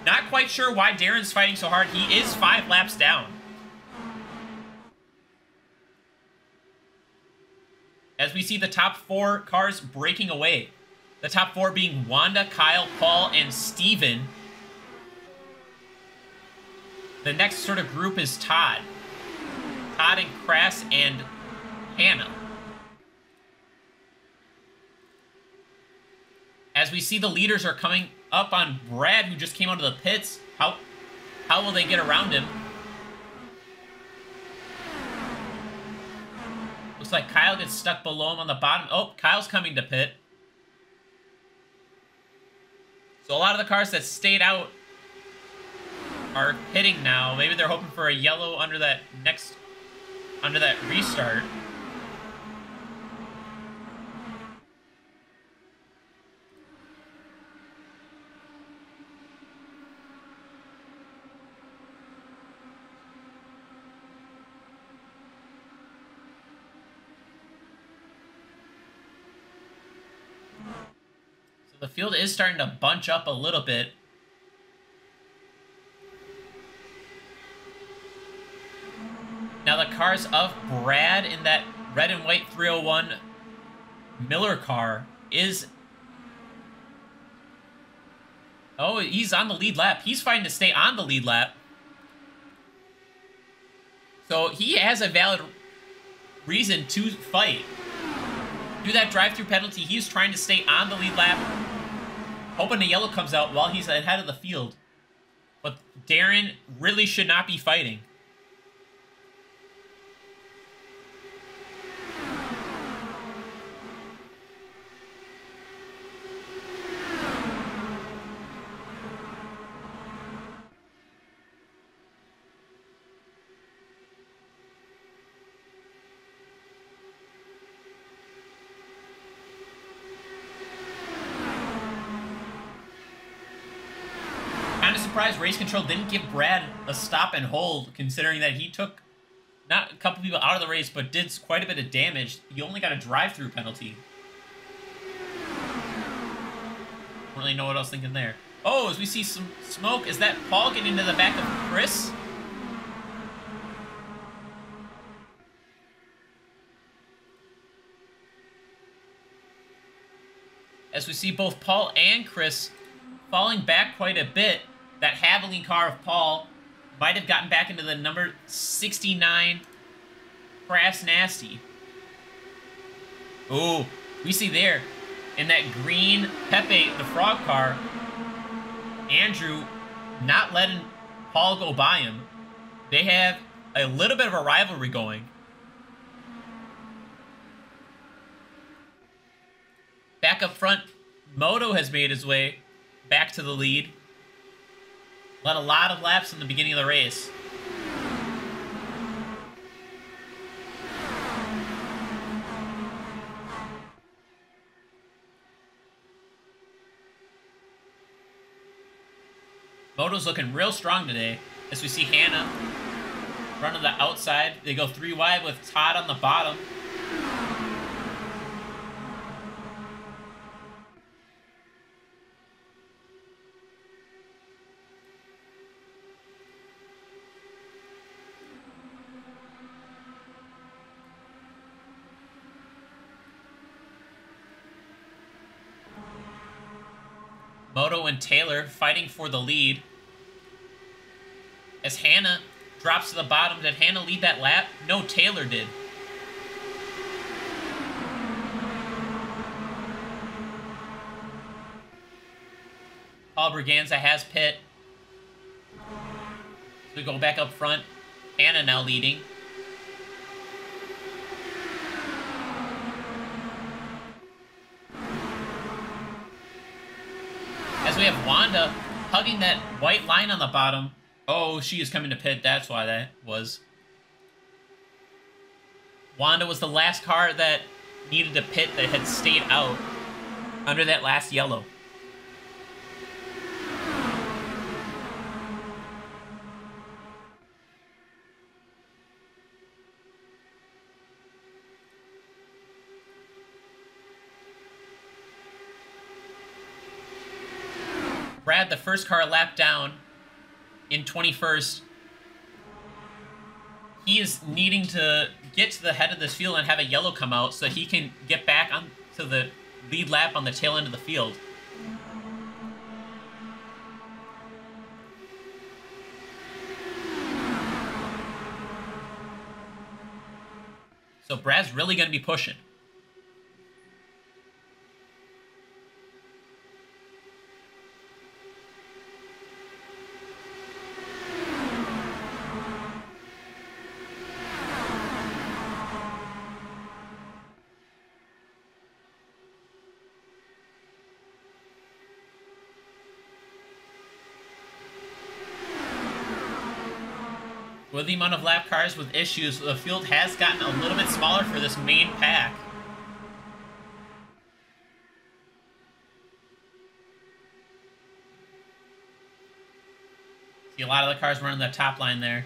Not quite sure why Darren's fighting so hard. He is five laps down. As we see the top four cars breaking away. The top four being Wanda, Kyle, Paul, and Steven. The next sort of group is Todd. Todd and Crass and Hannah. As we see the leaders are coming up on Brad, who just came out of the pits. How how will they get around him? Looks like Kyle gets stuck below him on the bottom. Oh, Kyle's coming to pit. So a lot of the cars that stayed out are hitting now. Maybe they're hoping for a yellow under that next under that restart. The field is starting to bunch up a little bit. Now the cars of Brad in that red and white 301 Miller car is... Oh, he's on the lead lap. He's fighting to stay on the lead lap. So he has a valid reason to fight. Do that drive-through penalty. He's trying to stay on the lead lap. Hoping the yellow comes out while he's ahead of the field. But Darren really should not be fighting. Kind of surprised Race Control didn't give Brad a stop and hold, considering that he took not a couple people out of the race, but did quite a bit of damage. He only got a drive-through penalty. Don't really know what I was thinking there. Oh, as we see some smoke, is that Paul getting into the back of Chris? As we see both Paul and Chris falling back quite a bit, that Haviland car of Paul might have gotten back into the number 69 Crass Nasty. Ooh, we see there in that green Pepe, the frog car, Andrew not letting Paul go by him. They have a little bit of a rivalry going. Back up front, Moto has made his way back to the lead. Led a lot of laps in the beginning of the race. Moto's looking real strong today. As we see Hannah run to the outside. They go three wide with Todd on the bottom. Taylor fighting for the lead. As Hannah drops to the bottom, did Hannah lead that lap? No, Taylor did. Paul Braganza has pit. So we go back up front. Hannah now leading. We have Wanda hugging that white line on the bottom. Oh, she is coming to pit. That's why that was. Wanda was the last car that needed to pit that had stayed out under that last yellow. Brad, the first car lap down in 21st. He is needing to get to the head of this field and have a yellow come out so he can get back on to the lead lap on the tail end of the field. So Brad's really going to be pushing. With the amount of lap cars with issues, the field has gotten a little bit smaller for this main pack. See a lot of the cars running the top line there.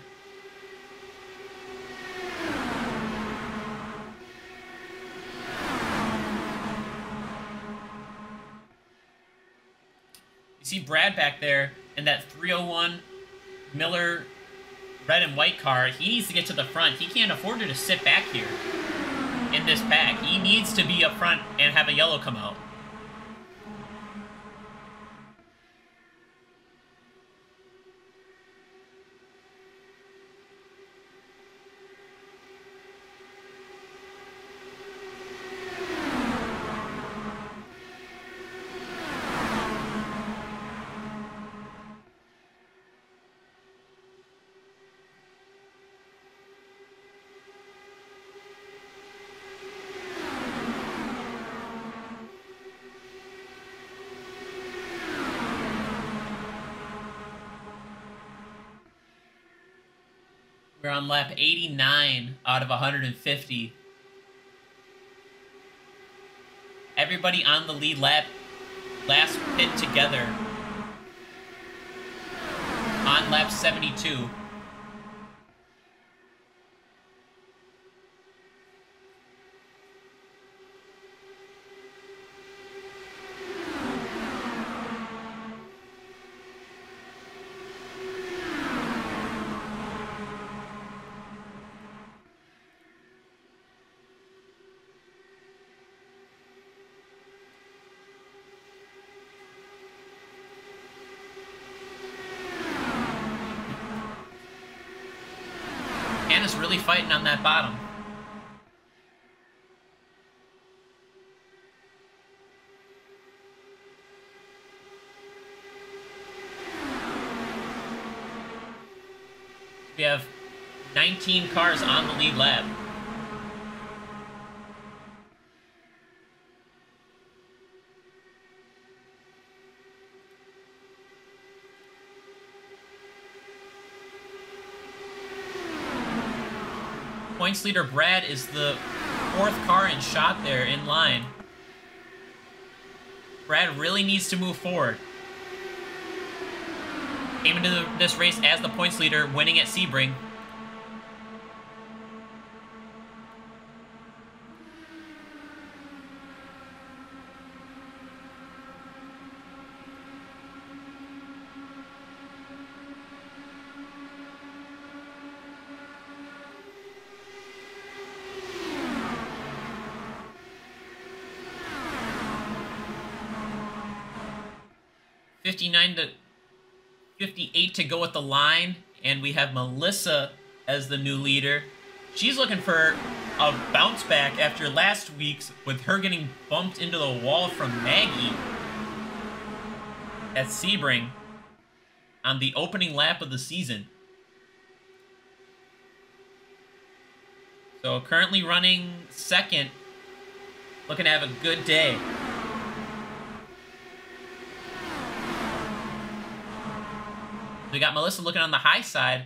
You see Brad back there in that 301 Miller red and white car, he needs to get to the front. He can't afford to just sit back here in this pack. He needs to be up front and have a yellow come out. On lap 89 out of 150. Everybody on the lead lap, last pit together. On lap 72. Hannah's really fighting on that bottom. We have 19 cars on the lead lap. Points leader Brad is the fourth car in shot there in line. Brad really needs to move forward. came into this race as the points leader, winning at Sebring. Fifty-nine to 58 to go at the line, and we have Melissa as the new leader. She's looking for a bounce back after last week's with her getting bumped into the wall from Maggie at Sebring on the opening lap of the season. So currently running second, looking to have a good day. We got Melissa looking on the high side.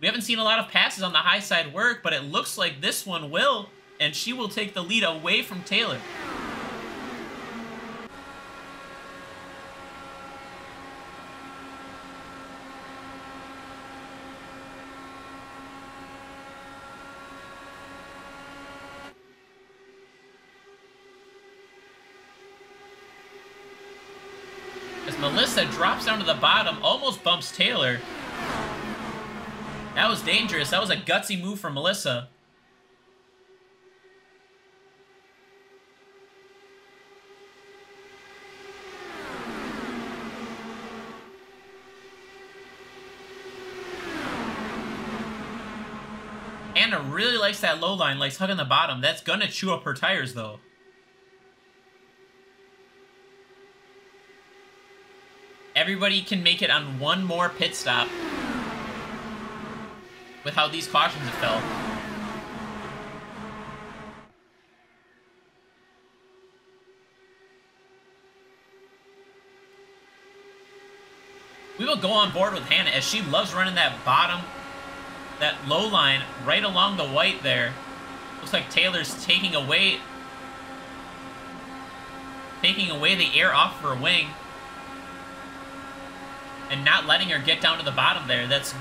We haven't seen a lot of passes on the high side work, but it looks like this one will, and she will take the lead away from Taylor. Melissa drops down to the bottom, almost bumps Taylor. That was dangerous. That was a gutsy move from Melissa. Hannah really likes that low line, likes hugging the bottom. That's gonna chew up her tires, though. Everybody can make it on one more pit stop with how these cautions have fell. We will go on board with Hannah as she loves running that bottom, that low line right along the white there. Looks like Taylor's taking away, taking away the air off her wing and not letting her get down to the bottom there. That's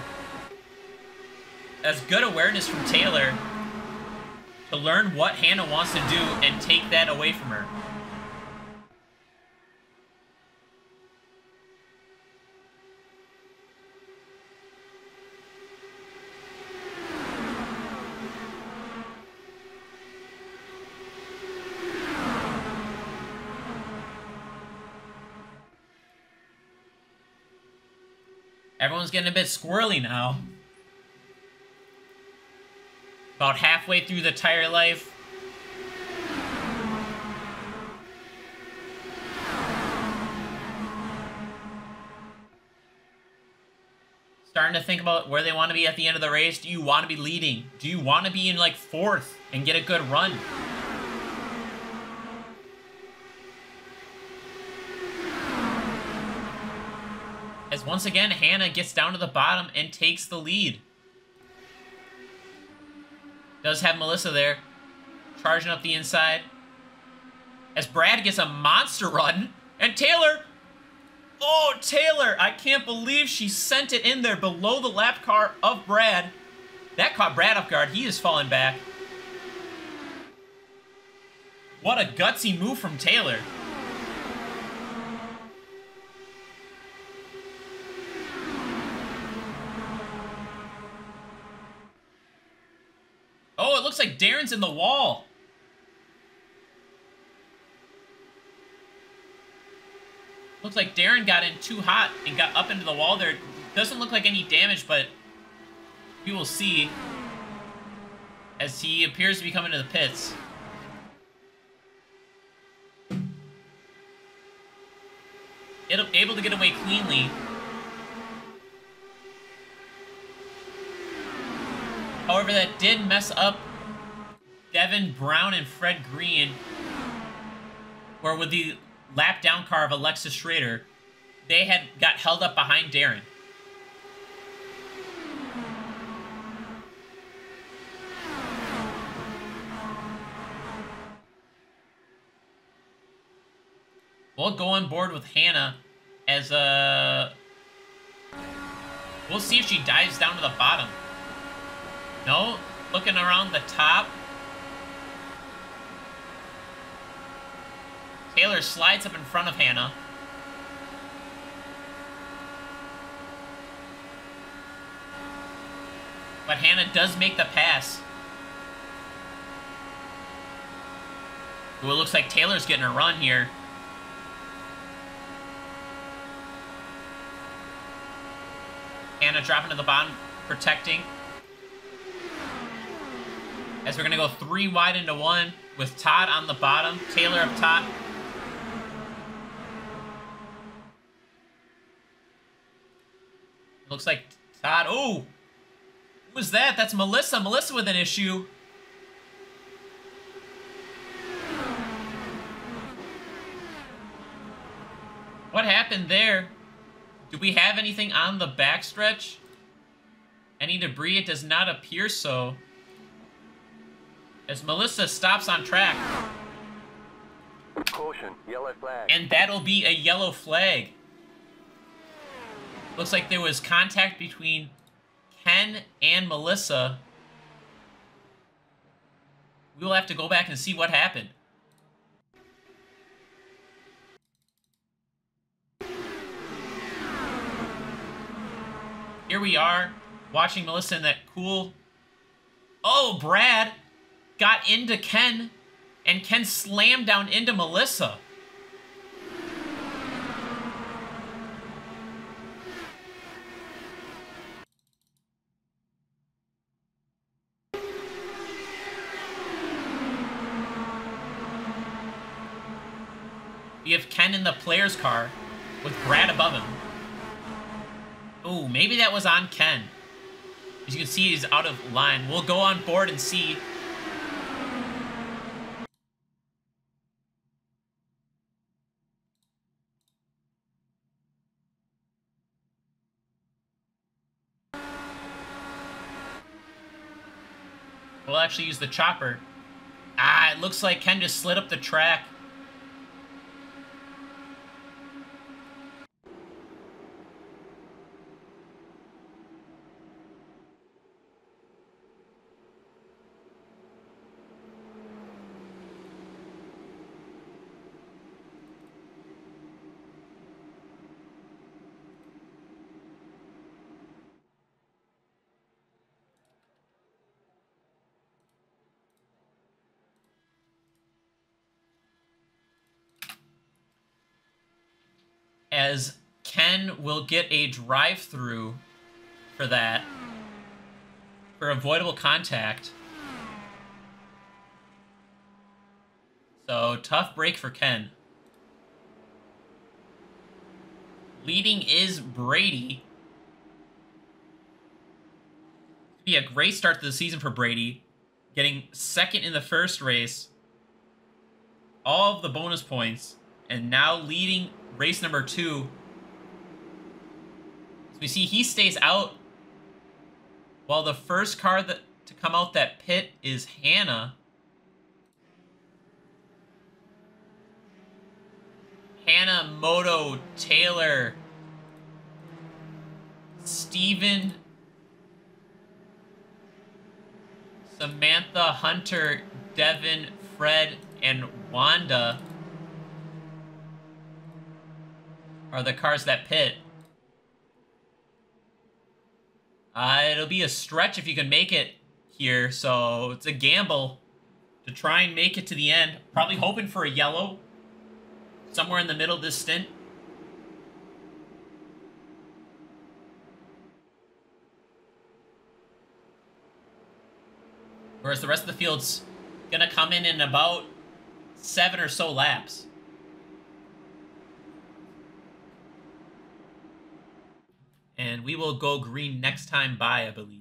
that's good awareness from Taylor to learn what Hannah wants to do and take that away from her. Everyone's getting a bit squirrely now. About halfway through the tire life. Starting to think about where they want to be at the end of the race. Do you want to be leading? Do you want to be in like fourth and get a good run? As once again, Hannah gets down to the bottom and takes the lead. Does have Melissa there, charging up the inside. As Brad gets a monster run, and Taylor, oh, Taylor, I can't believe she sent it in there below the lap car of Brad. That caught Brad off guard. He is falling back. What a gutsy move from Taylor. Oh, it looks like Darren's in the wall. Looks like Darren got in too hot and got up into the wall there. Doesn't look like any damage, but we will see as he appears to be coming to the pits. It'll, able to get away cleanly However, that did mess up Devin Brown and Fred Green, where with the lap down car of Alexis Schrader, they had got held up behind Darren. We'll go on board with Hannah as a We'll see if she dives down to the bottom. No, looking around the top. Taylor slides up in front of Hannah. But Hannah does make the pass. Ooh, it looks like Taylor's getting a run here. Hannah dropping to the bottom, protecting. As we're going to go three wide into one with Todd on the bottom, Taylor up top. Looks like Todd. Oh, who was that? That's Melissa. Melissa with an issue. What happened there? Do we have anything on the backstretch? Any debris? It does not appear so. As Melissa stops on track. Caution, yellow flag. And that'll be a yellow flag. Looks like there was contact between Ken and Melissa. We will have to go back and see what happened. Here we are, watching Melissa in that cool... Oh, Brad got into Ken, and Ken slammed down into Melissa. We have Ken in the player's car with Brad above him. Oh, maybe that was on Ken. As you can see, he's out of line. We'll go on board and see. We'll actually use the chopper. Ah, it looks like Ken just slid up the track. As Ken will get a drive-through for that for avoidable contact. So tough break for Ken. Leading is Brady. Be a great start to the season for Brady, getting second in the first race, all of the bonus points, and now leading race number two. So we see he stays out while the first car that to come out that pit is Hannah. Hannah, Moto, Taylor, Steven, Samantha, Hunter, Devin, Fred, and Wanda are the cars that pit. Uh, it'll be a stretch if you can make it here, so it's a gamble to try and make it to the end. Probably hoping for a yellow somewhere in the middle of this stint. Whereas the rest of the field's gonna come in in about seven or so laps. And we will go green next time by, I believe.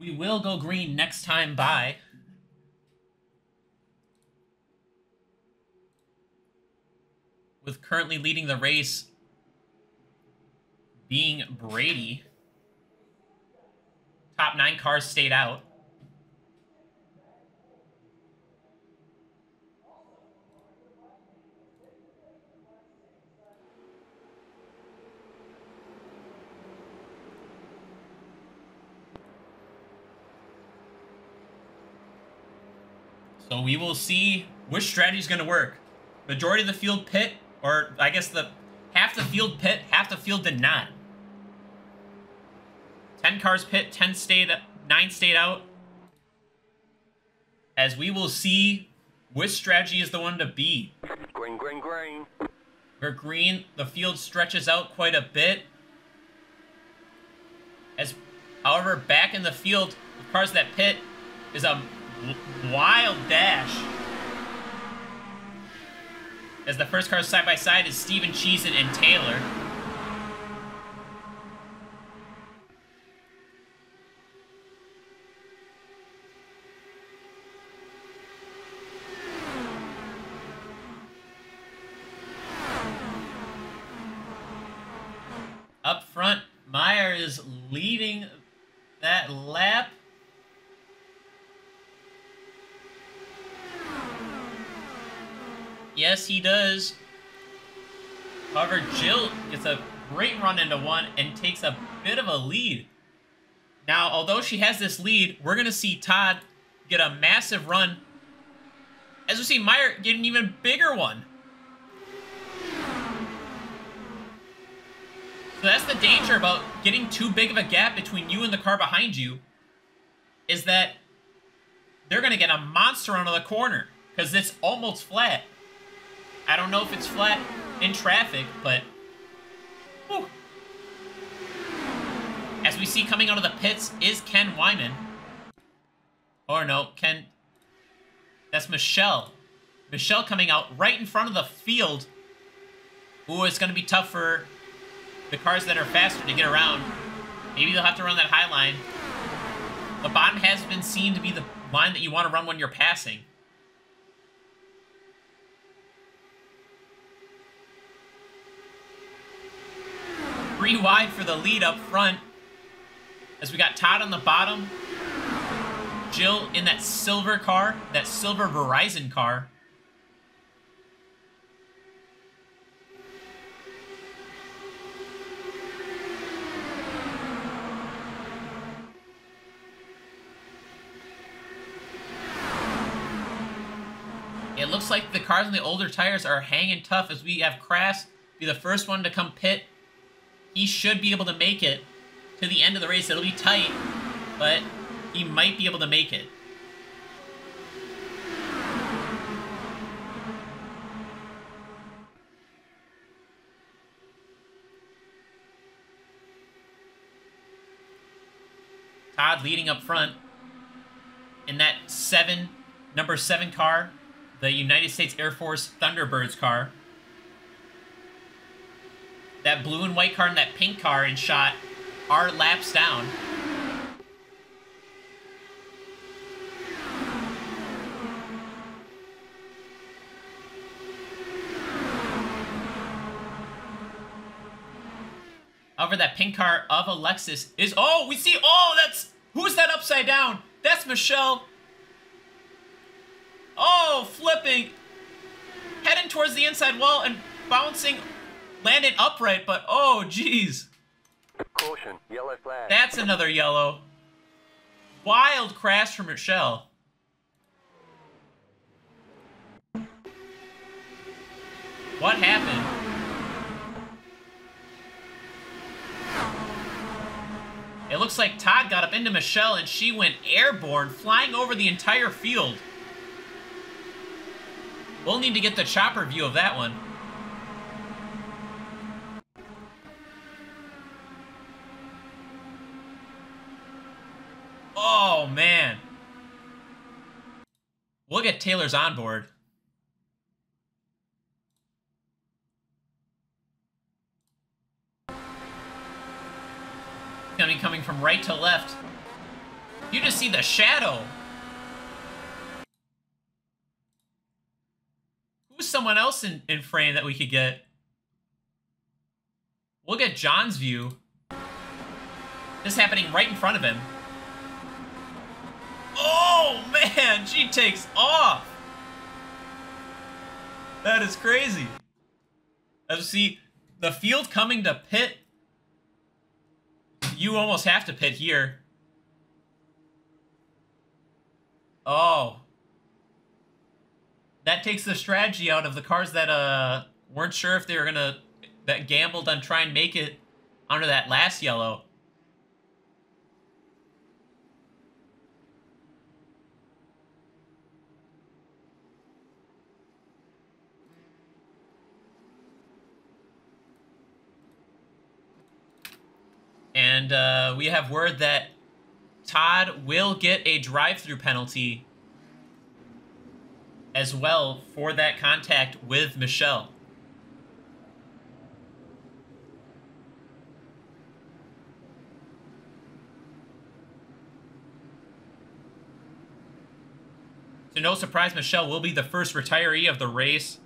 We will go green next time by. With currently leading the race being Brady. Top nine cars stayed out. So we will see which strategy is going to work. Majority of the field pit, or I guess the half the field pit, half the field did not. 10 cars pit, 10 stayed, 9 stayed out. As we will see which strategy is the one to be. Green, green, green. For green, the field stretches out quite a bit. As, however, back in the field, the cars that pit is a wild dash. As the first car side by side is Steven Cheesin and Taylor. Up front, Meyer is leading that lap. Yes, he does. However, Jill gets a great run into one and takes a bit of a lead. Now, although she has this lead, we're going to see Todd get a massive run. As we see Meyer get an even bigger one. So that's the danger about getting too big of a gap between you and the car behind you, is that they're going to get a monster run of the corner, because it's almost flat. I don't know if it's flat in traffic, but... Whew. As we see coming out of the pits is Ken Wyman. Or no, Ken... That's Michelle. Michelle coming out right in front of the field. Ooh, it's going to be tough for the cars that are faster to get around. Maybe they'll have to run that high line. The bottom has been seen to be the line that you want to run when you're passing. Three wide for the lead up front. As we got Todd on the bottom. Jill in that silver car, that silver Verizon car. It looks like the cars on the older tires are hanging tough as we have Crass be the first one to come pit. He should be able to make it to the end of the race. It'll be tight, but he might be able to make it. Todd leading up front in that seven, number seven car, the United States Air Force Thunderbirds car. That blue and white car and that pink car in shot are laps down. However, that pink car of Alexis is... Oh, we see... Oh, that's... Who's that upside down? That's Michelle. Oh, flipping. Heading towards the inside wall and bouncing, landing upright, but oh, jeez. Caution, yellow flag. That's another yellow. Wild crash from Michelle. What happened? It looks like Todd got up into Michelle and she went airborne, flying over the entire field. We'll need to get the chopper view of that one. Oh, man. We'll get Taylor's onboard. Gonna be coming from right to left. You just see the shadow. Who's someone else in, in frame that we could get? We'll get John's view. This happening right in front of him. Oh, man! She takes off! That is crazy. As see, the field coming to pit. You almost have to pit here. Oh. That takes the strategy out of the cars that uh weren't sure if they were gonna that gambled on trying to make it under that last yellow. And uh, we have word that Todd will get a drive-through penalty as well for that contact with Michelle. To no surprise, Michelle will be the first retiree of the race.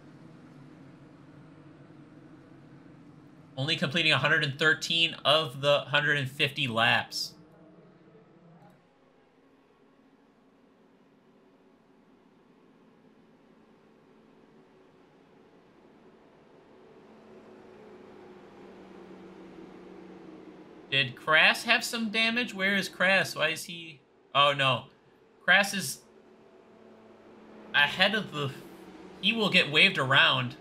Only completing 113 of the 150 laps. Did Crass have some damage? Where is Crass? Why is he... Oh, no. Crass is ahead of the... He will get waved around.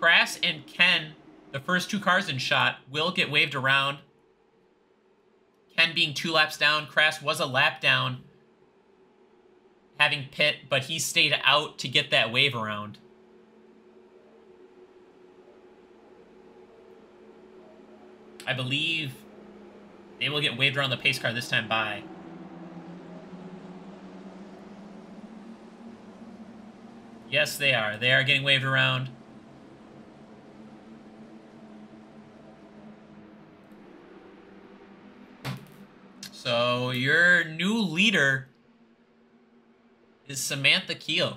Crass and Ken, the first two cars in shot, will get waved around. Ken being two laps down. Crass was a lap down, having pit, but he stayed out to get that wave around. I believe they will get waved around the pace car this time by. Yes, they are. They are getting waved around. So your new leader is Samantha Kuehl.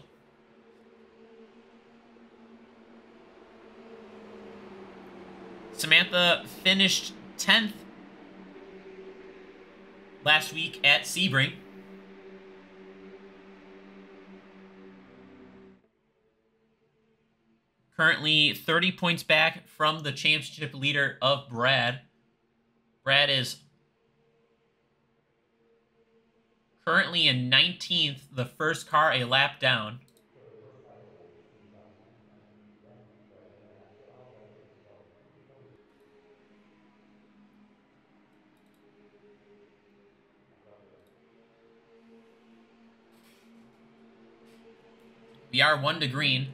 Samantha finished 10th last week at Sebring. Currently 30 points back from the championship leader of Brad. Brad is currently in 19th, the first car a lap down. We are one to green.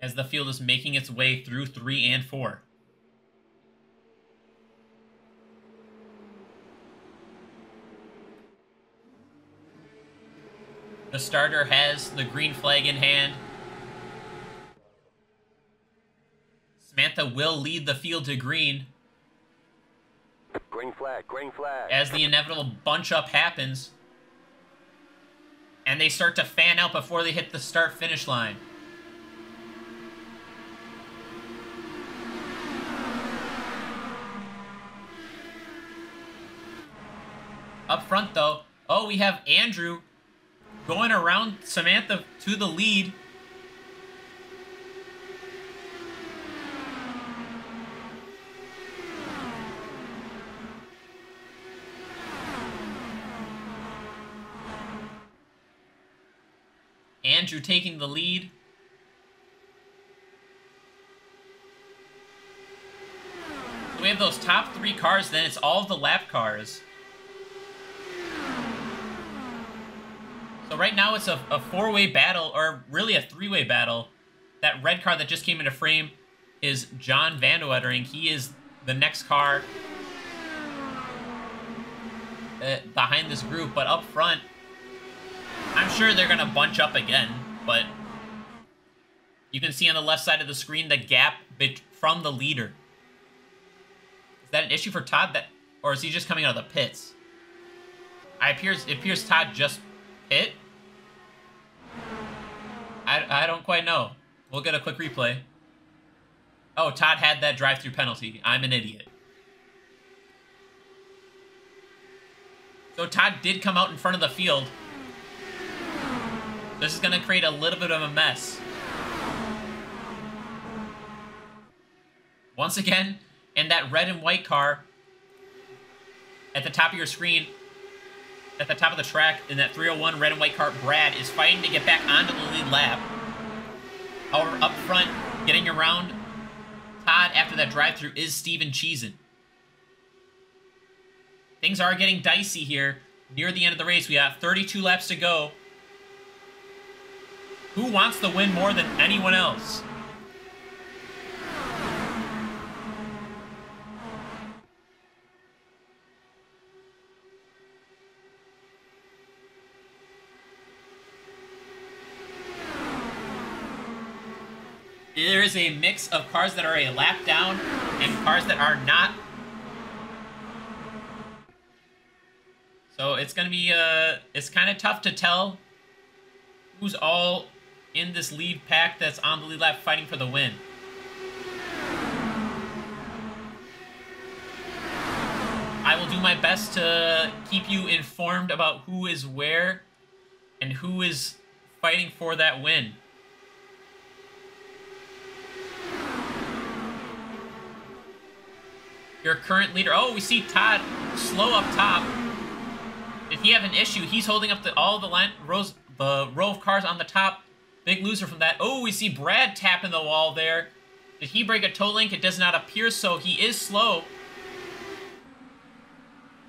As the field is making its way through three and four. The starter has the green flag in hand. Samantha will lead the field to green. Green flag, green flag. as the inevitable bunch up happens. And they start to fan out before they hit the start finish line. Up front, though, oh, we have Andrew going around Samantha to the lead. Andrew taking the lead. We have those top three cars, then it's all the lap cars. So right now it's a, a four-way battle, or really a three-way battle. That red car that just came into frame is John Vandewettering. He is the next car uh, behind this group, but up front, I'm sure they're going to bunch up again, but You can see on the left side of the screen the gap from the leader. Is that an issue for Todd? That, or is he just coming out of the pits? I appears it appears Todd just hit. I, I don't quite know. We'll get a quick replay. Oh, Todd had that drive-through penalty. I'm an idiot. So Todd did come out in front of the field. This is going to create a little bit of a mess. Once again, in that red and white car, at the top of your screen, at the top of the track, in that 301 red and white car, Brad is fighting to get back onto the lead lap. However, up front, getting around Todd after that drive-through is Steven Cheesin. Things are getting dicey here near the end of the race. We have 32 laps to go. Who wants the win more than anyone else? There is a mix of cars that are a lap down and cars that are not. So it's going to be, uh, it's kind of tough to tell who's all in this lead pack that's on the lead lap fighting for the win. I will do my best to keep you informed about who is where and who is fighting for that win. Your current leader. Oh, we see Todd slow up top. If he have an issue, he's holding up the all the line rows the row of cars on the top. Big loser from that. Oh, we see Brad tapping the wall there. Did he break a toe link? It does not appear so. He is slow.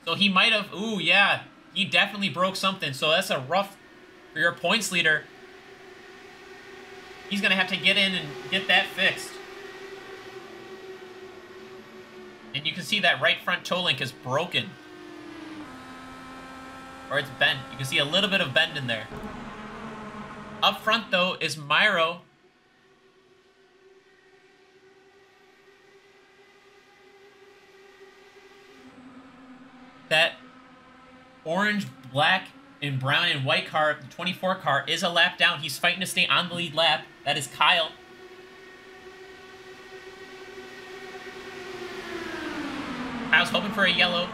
So he might have... Ooh, yeah. He definitely broke something. So that's a rough for your points leader. He's going to have to get in and get that fixed. And you can see that right front toe link is broken. Or it's bent. You can see a little bit of bend in there. Up front, though, is Myro. That orange, black, and brown and white car, the 24 car, is a lap down. He's fighting to stay on the lead lap. That is Kyle. I was hoping for a yellow.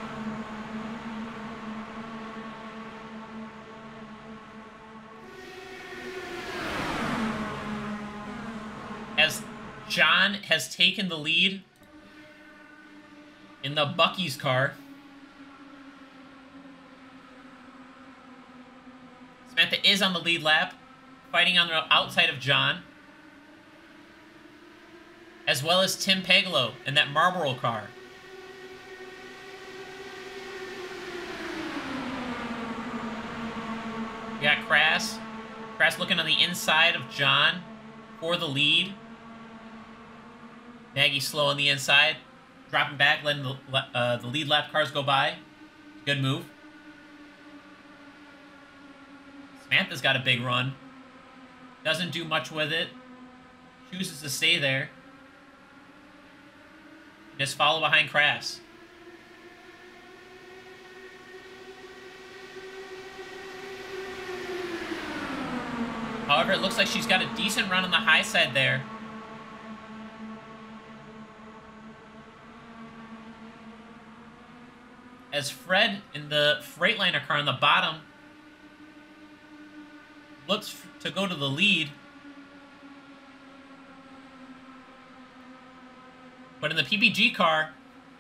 As John has taken the lead in the Buc-ee's car. Samantha is on the lead lap, fighting on the outside of John. As well as Tim Pagolo in that Marlboro car. We got Crass. Crass looking on the inside of John for the lead. Nagy slow on the inside. Dropping back, letting the, uh, the lead lap cars go by. Good move. Samantha's got a big run. Doesn't do much with it. Chooses to stay there. Just follow behind Crass. However, it looks like she's got a decent run on the high side there. As Fred in the Freightliner car on the bottom looks to go to the lead. But in the PPG car,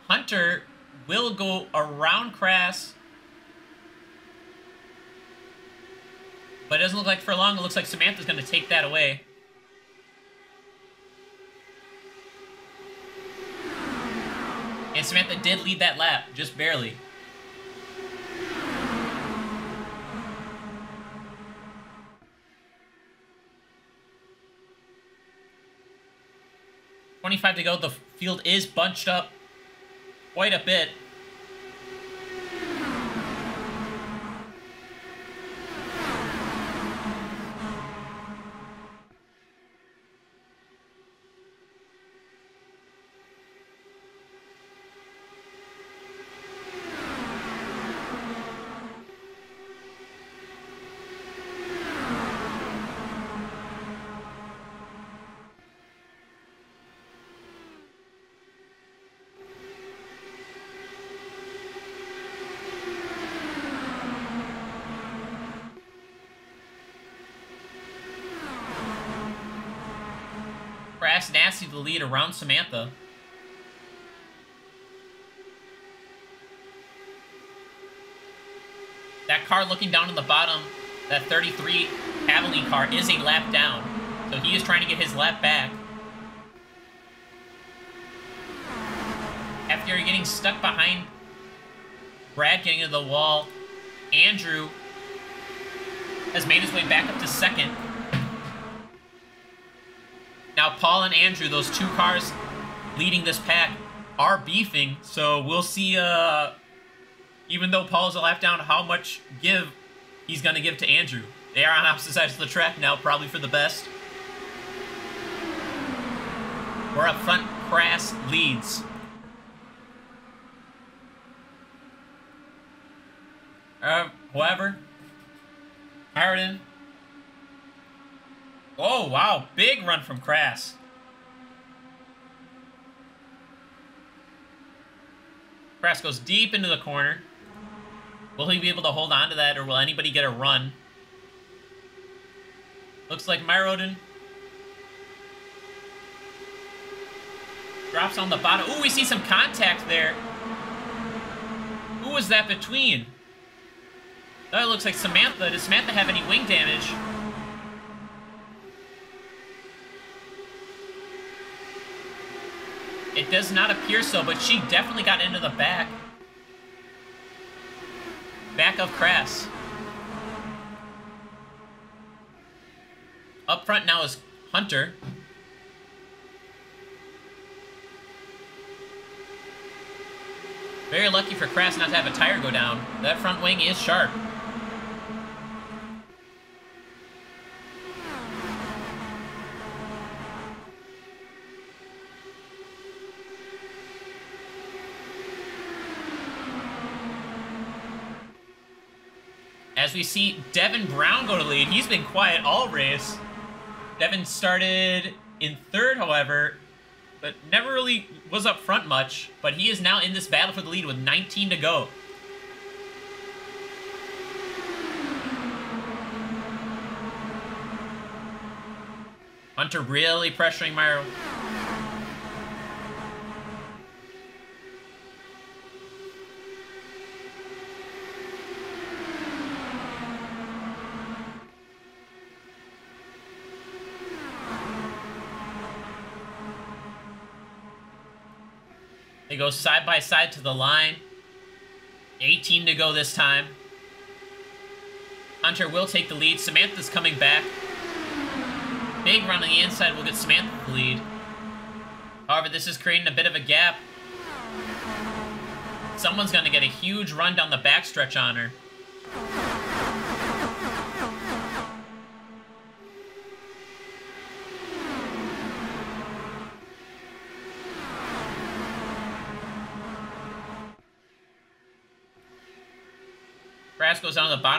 Hunter will go around Crass But it doesn't look like for long. It looks like Samantha's going to take that away. And Samantha did lead that lap, just barely. Twenty-five to go. The field is bunched up quite a bit. Nasty to the lead around Samantha. That car looking down on the bottom, that 33 Aveline car, is a lap down. So he is trying to get his lap back. After getting stuck behind Brad getting to the wall, Andrew has made his way back up to second. Now, Paul and Andrew, those two cars leading this pack, are beefing. So we'll see, uh, even though Paul's a lap down, how much give he's going to give to Andrew. They are on opposite sides of the track now, probably for the best. We're up front, Crass leads. Uh, however, Harden. Oh, wow. Big run from Crass. Crass goes deep into the corner. Will he be able to hold on to that, or will anybody get a run? Looks like Myrodin drops on the bottom. Ooh, we see some contact there. Who was that between? That looks like Samantha. Does Samantha have any wing damage? It does not appear so, but she definitely got into the back. Back of Crass. Up front now is Hunter. Very lucky for Crass not to have a tire go down. That front wing is sharp. We see Devin Brown go to lead, he's been quiet all race. Devin started in third, however, but never really was up front much. But he is now in this battle for the lead with 19 to go. Hunter really pressuring Myro. They go side by side to the line. 18 to go this time. Hunter will take the lead. Samantha's coming back. Big run on the inside will get Samantha the lead. However, this is creating a bit of a gap. Someone's going to get a huge run down the backstretch on her.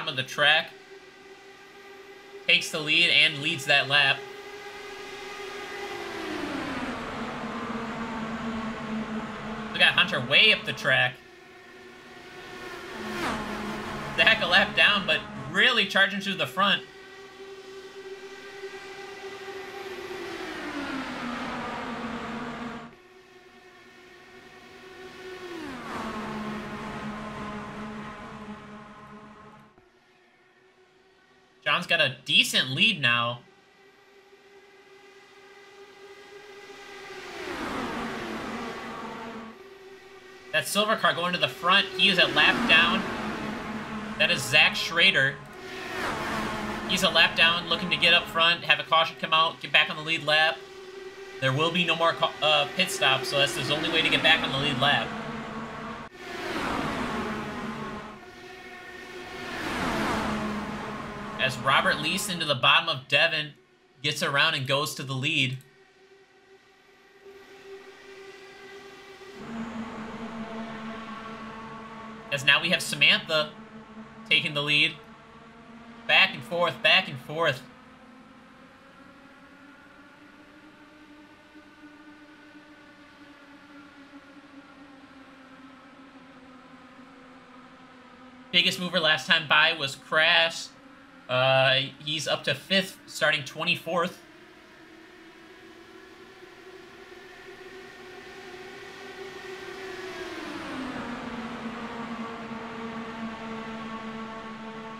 Bottom of the track. Takes the lead and leads that lap. We got Hunter way up the track. The heck a lap down, but really charging through the front. John's got a decent lead now. That silver car going to the front. He is a lap down. That is Zach Schrader. He's a lap down, looking to get up front, have a caution come out, get back on the lead lap. There will be no more uh, pit stops, so that's his only way to get back on the lead lap. As Robert Lease into the bottom of Devin gets around and goes to the lead. As now we have Samantha taking the lead. Back and forth, back and forth. Biggest mover last time by was Crash. Uh, he's up to fifth, starting 24th.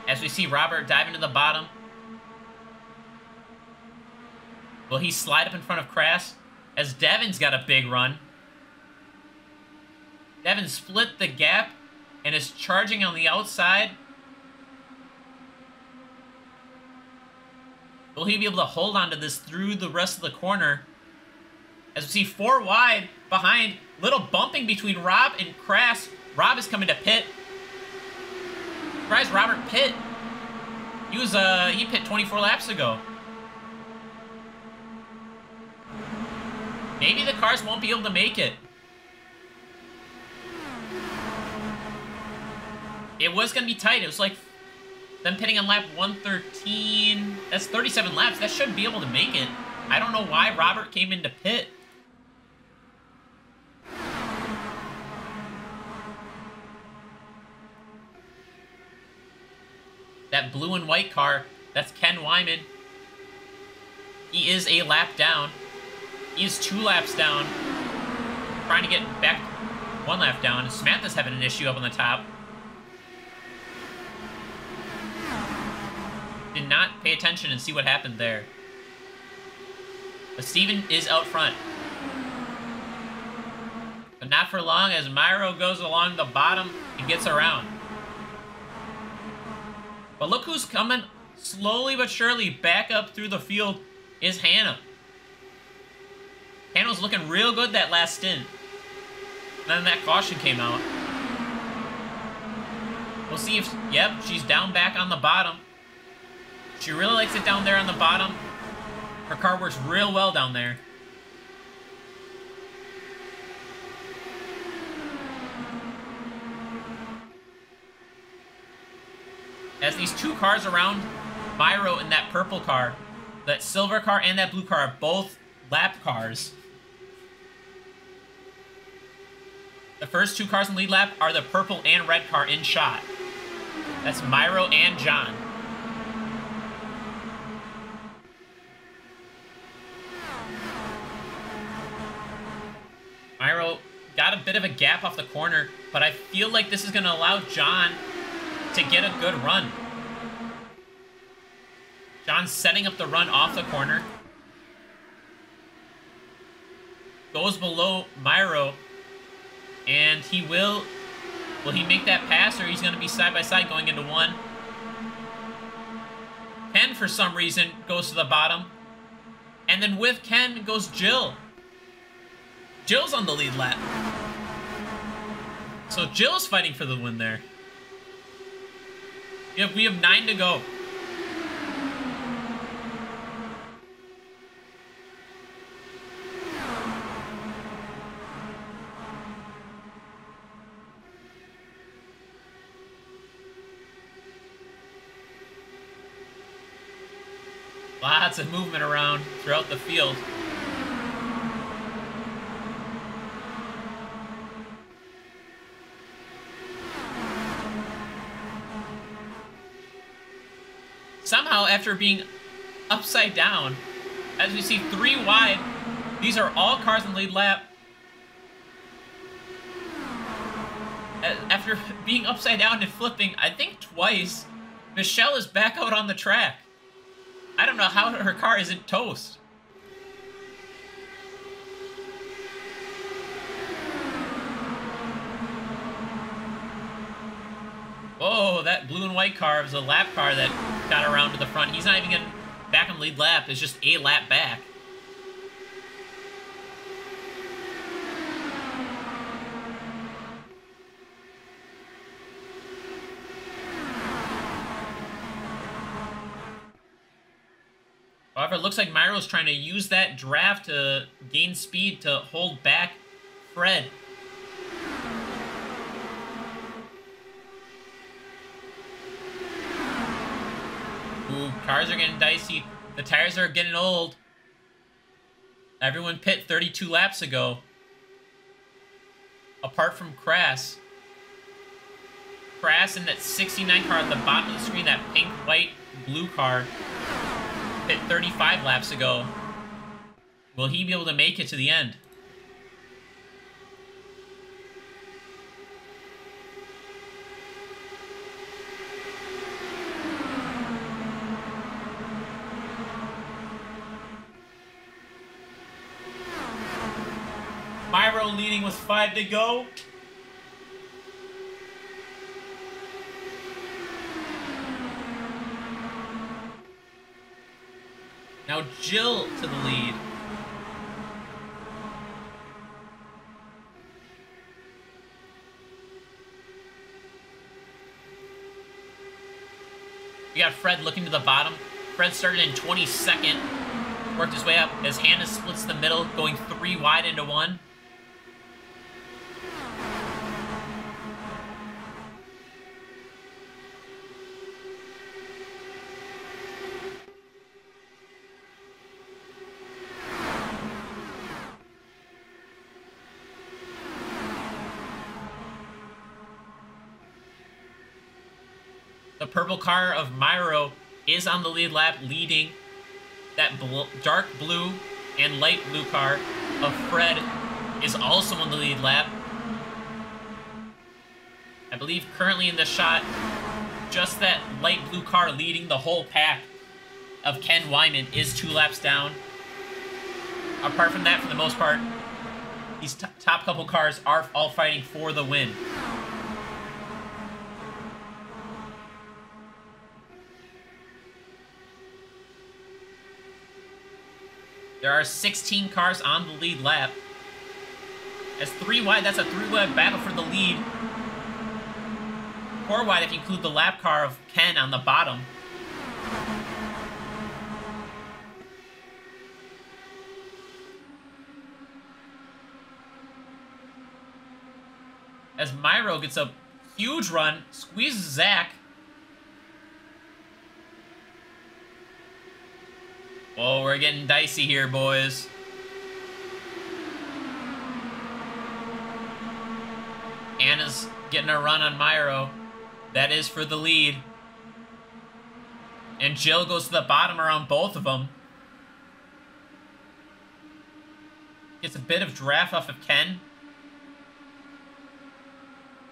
As we see Robert dive into the bottom. Will he slide up in front of Crass? As Devin's got a big run. Devin split the gap and is charging on the outside. Will he be able to hold on to this through the rest of the corner? As we see four wide behind, little bumping between Rob and Crass. Rob is coming to pit. Surprise Robert pit. He was uh he pit 24 laps ago. Maybe the cars won't be able to make it. It was gonna be tight. It was like them pitting on lap 113. That's 37 laps. That should be able to make it. I don't know why Robert came into pit. That blue and white car, that's Ken Wyman. He is a lap down. He is two laps down. Trying to get back one lap down. Samantha's having an issue up on the top. Did not pay attention and see what happened there. But Steven is out front. But not for long as Myro goes along the bottom and gets around. But look who's coming slowly but surely back up through the field is Hannah. Hannah was looking real good that last stint. Then that caution came out. We'll see if, yep, she's down back on the bottom. She really likes it down there on the bottom. Her car works real well down there. As these two cars around Myro in that purple car, that silver car and that blue car are both lap cars. The first two cars in lead lap are the purple and red car in shot. That's Myro and John. Myro got a bit of a gap off the corner, but I feel like this is going to allow John to get a good run. John's setting up the run off the corner. Goes below Myro. And he will... Will he make that pass or he's going to be side by side going into one? Ken, for some reason, goes to the bottom. And then with Ken goes Jill. Jill's on the lead lap. So Jill's fighting for the win there. Yep, we have nine to go. Lots of movement around throughout the field. Somehow, after being upside down, as we see three wide, these are all cars in lead lap. After being upside down and flipping, I think twice, Michelle is back out on the track. I don't know how her car isn't toast. Oh, that blue and white car was a lap car that got around to the front. He's not even getting back on lead lap. It's just a lap back. However, it looks like Myro's trying to use that draft to gain speed to hold back Fred. Ooh, cars are getting dicey. The tires are getting old. Everyone pit 32 laps ago. Apart from Crass. Crass in that 69 car at the bottom of the screen, that pink, white, blue car, pit 35 laps ago. Will he be able to make it to the end? Myro five to go. Now Jill to the lead. We got Fred looking to the bottom. Fred started in 22nd, worked his way up as Hannah splits the middle, going three wide into one. Purple car of Myro is on the lead lap, leading that bl dark blue and light blue car of Fred is also on the lead lap. I believe currently in the shot, just that light blue car leading the whole pack of Ken Wyman is two laps down. Apart from that, for the most part, these top couple cars are all fighting for the win. There are 16 cars on the lead lap. As three wide, that's a three wide battle for the lead. Four wide if you include the lap car of Ken on the bottom. As Myro gets a huge run, squeezes Zach, Oh, we're getting dicey here, boys. Anna's getting a run on Myro. That is for the lead. And Jill goes to the bottom around both of them. Gets a bit of draft off of Ken.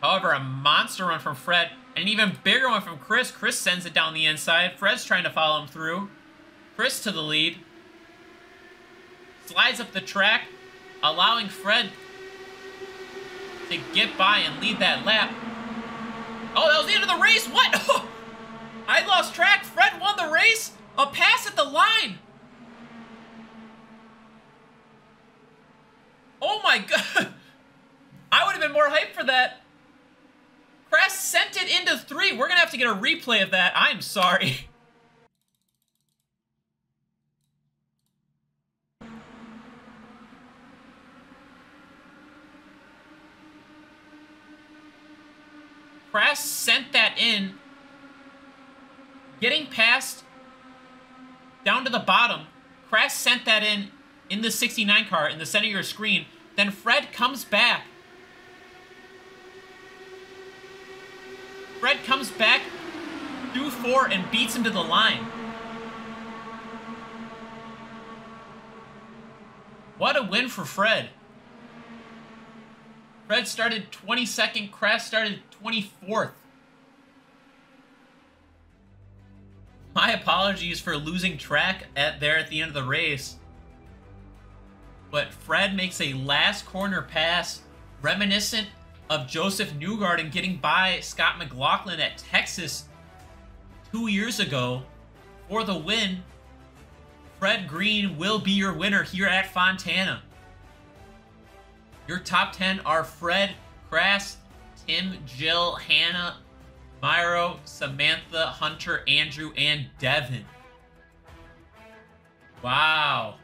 However, a monster run from Fred. And an even bigger one from Chris. Chris sends it down the inside. Fred's trying to follow him through. Chris to the lead. Slides up the track, allowing Fred to get by and lead that lap. Oh, that was the end of the race? What? I lost track. Fred won the race. A pass at the line. Oh my god. I would have been more hyped for that. Crest sent it into three. We're going to have to get a replay of that. I'm sorry. Press sent that in, getting past down to the bottom. Crash sent that in in the 69 car in the center of your screen. Then Fred comes back. Fred comes back through four and beats him to the line. What a win for Fred. Fred started 22nd, Crass started 24th. My apologies for losing track at there at the end of the race. But Fred makes a last corner pass reminiscent of Josef Newgarden getting by Scott McLaughlin at Texas two years ago for the win. Fred Green will be your winner here at Fontana. Your top 10 are Fred, Crass, Tim, Jill, Hannah, Myro, Samantha, Hunter, Andrew, and Devin. Wow.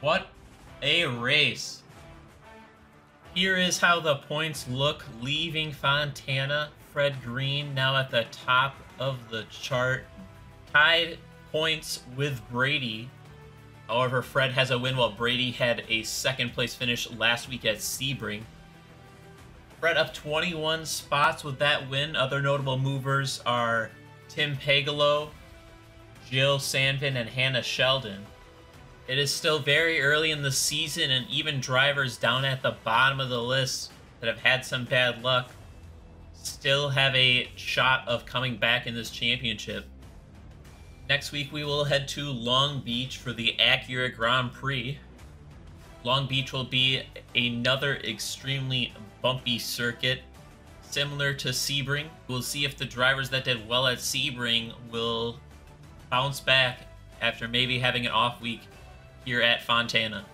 What a race. Here is how the points look leaving Fontana. Fred Green now at the top of the chart. Tied points with Brady. However, Fred has a win while Brady had a second place finish last week at Sebring. Fred up 21 spots with that win. Other notable movers are Tim Pagolo, Jill Sandvin, and Hannah Sheldon. It is still very early in the season, and even drivers down at the bottom of the list that have had some bad luck still have a shot of coming back in this championship. Next week, we will head to Long Beach for the Acura Grand Prix. Long Beach will be another extremely bumpy circuit, similar to Sebring. We'll see if the drivers that did well at Sebring will bounce back after maybe having an off week here at Fontana.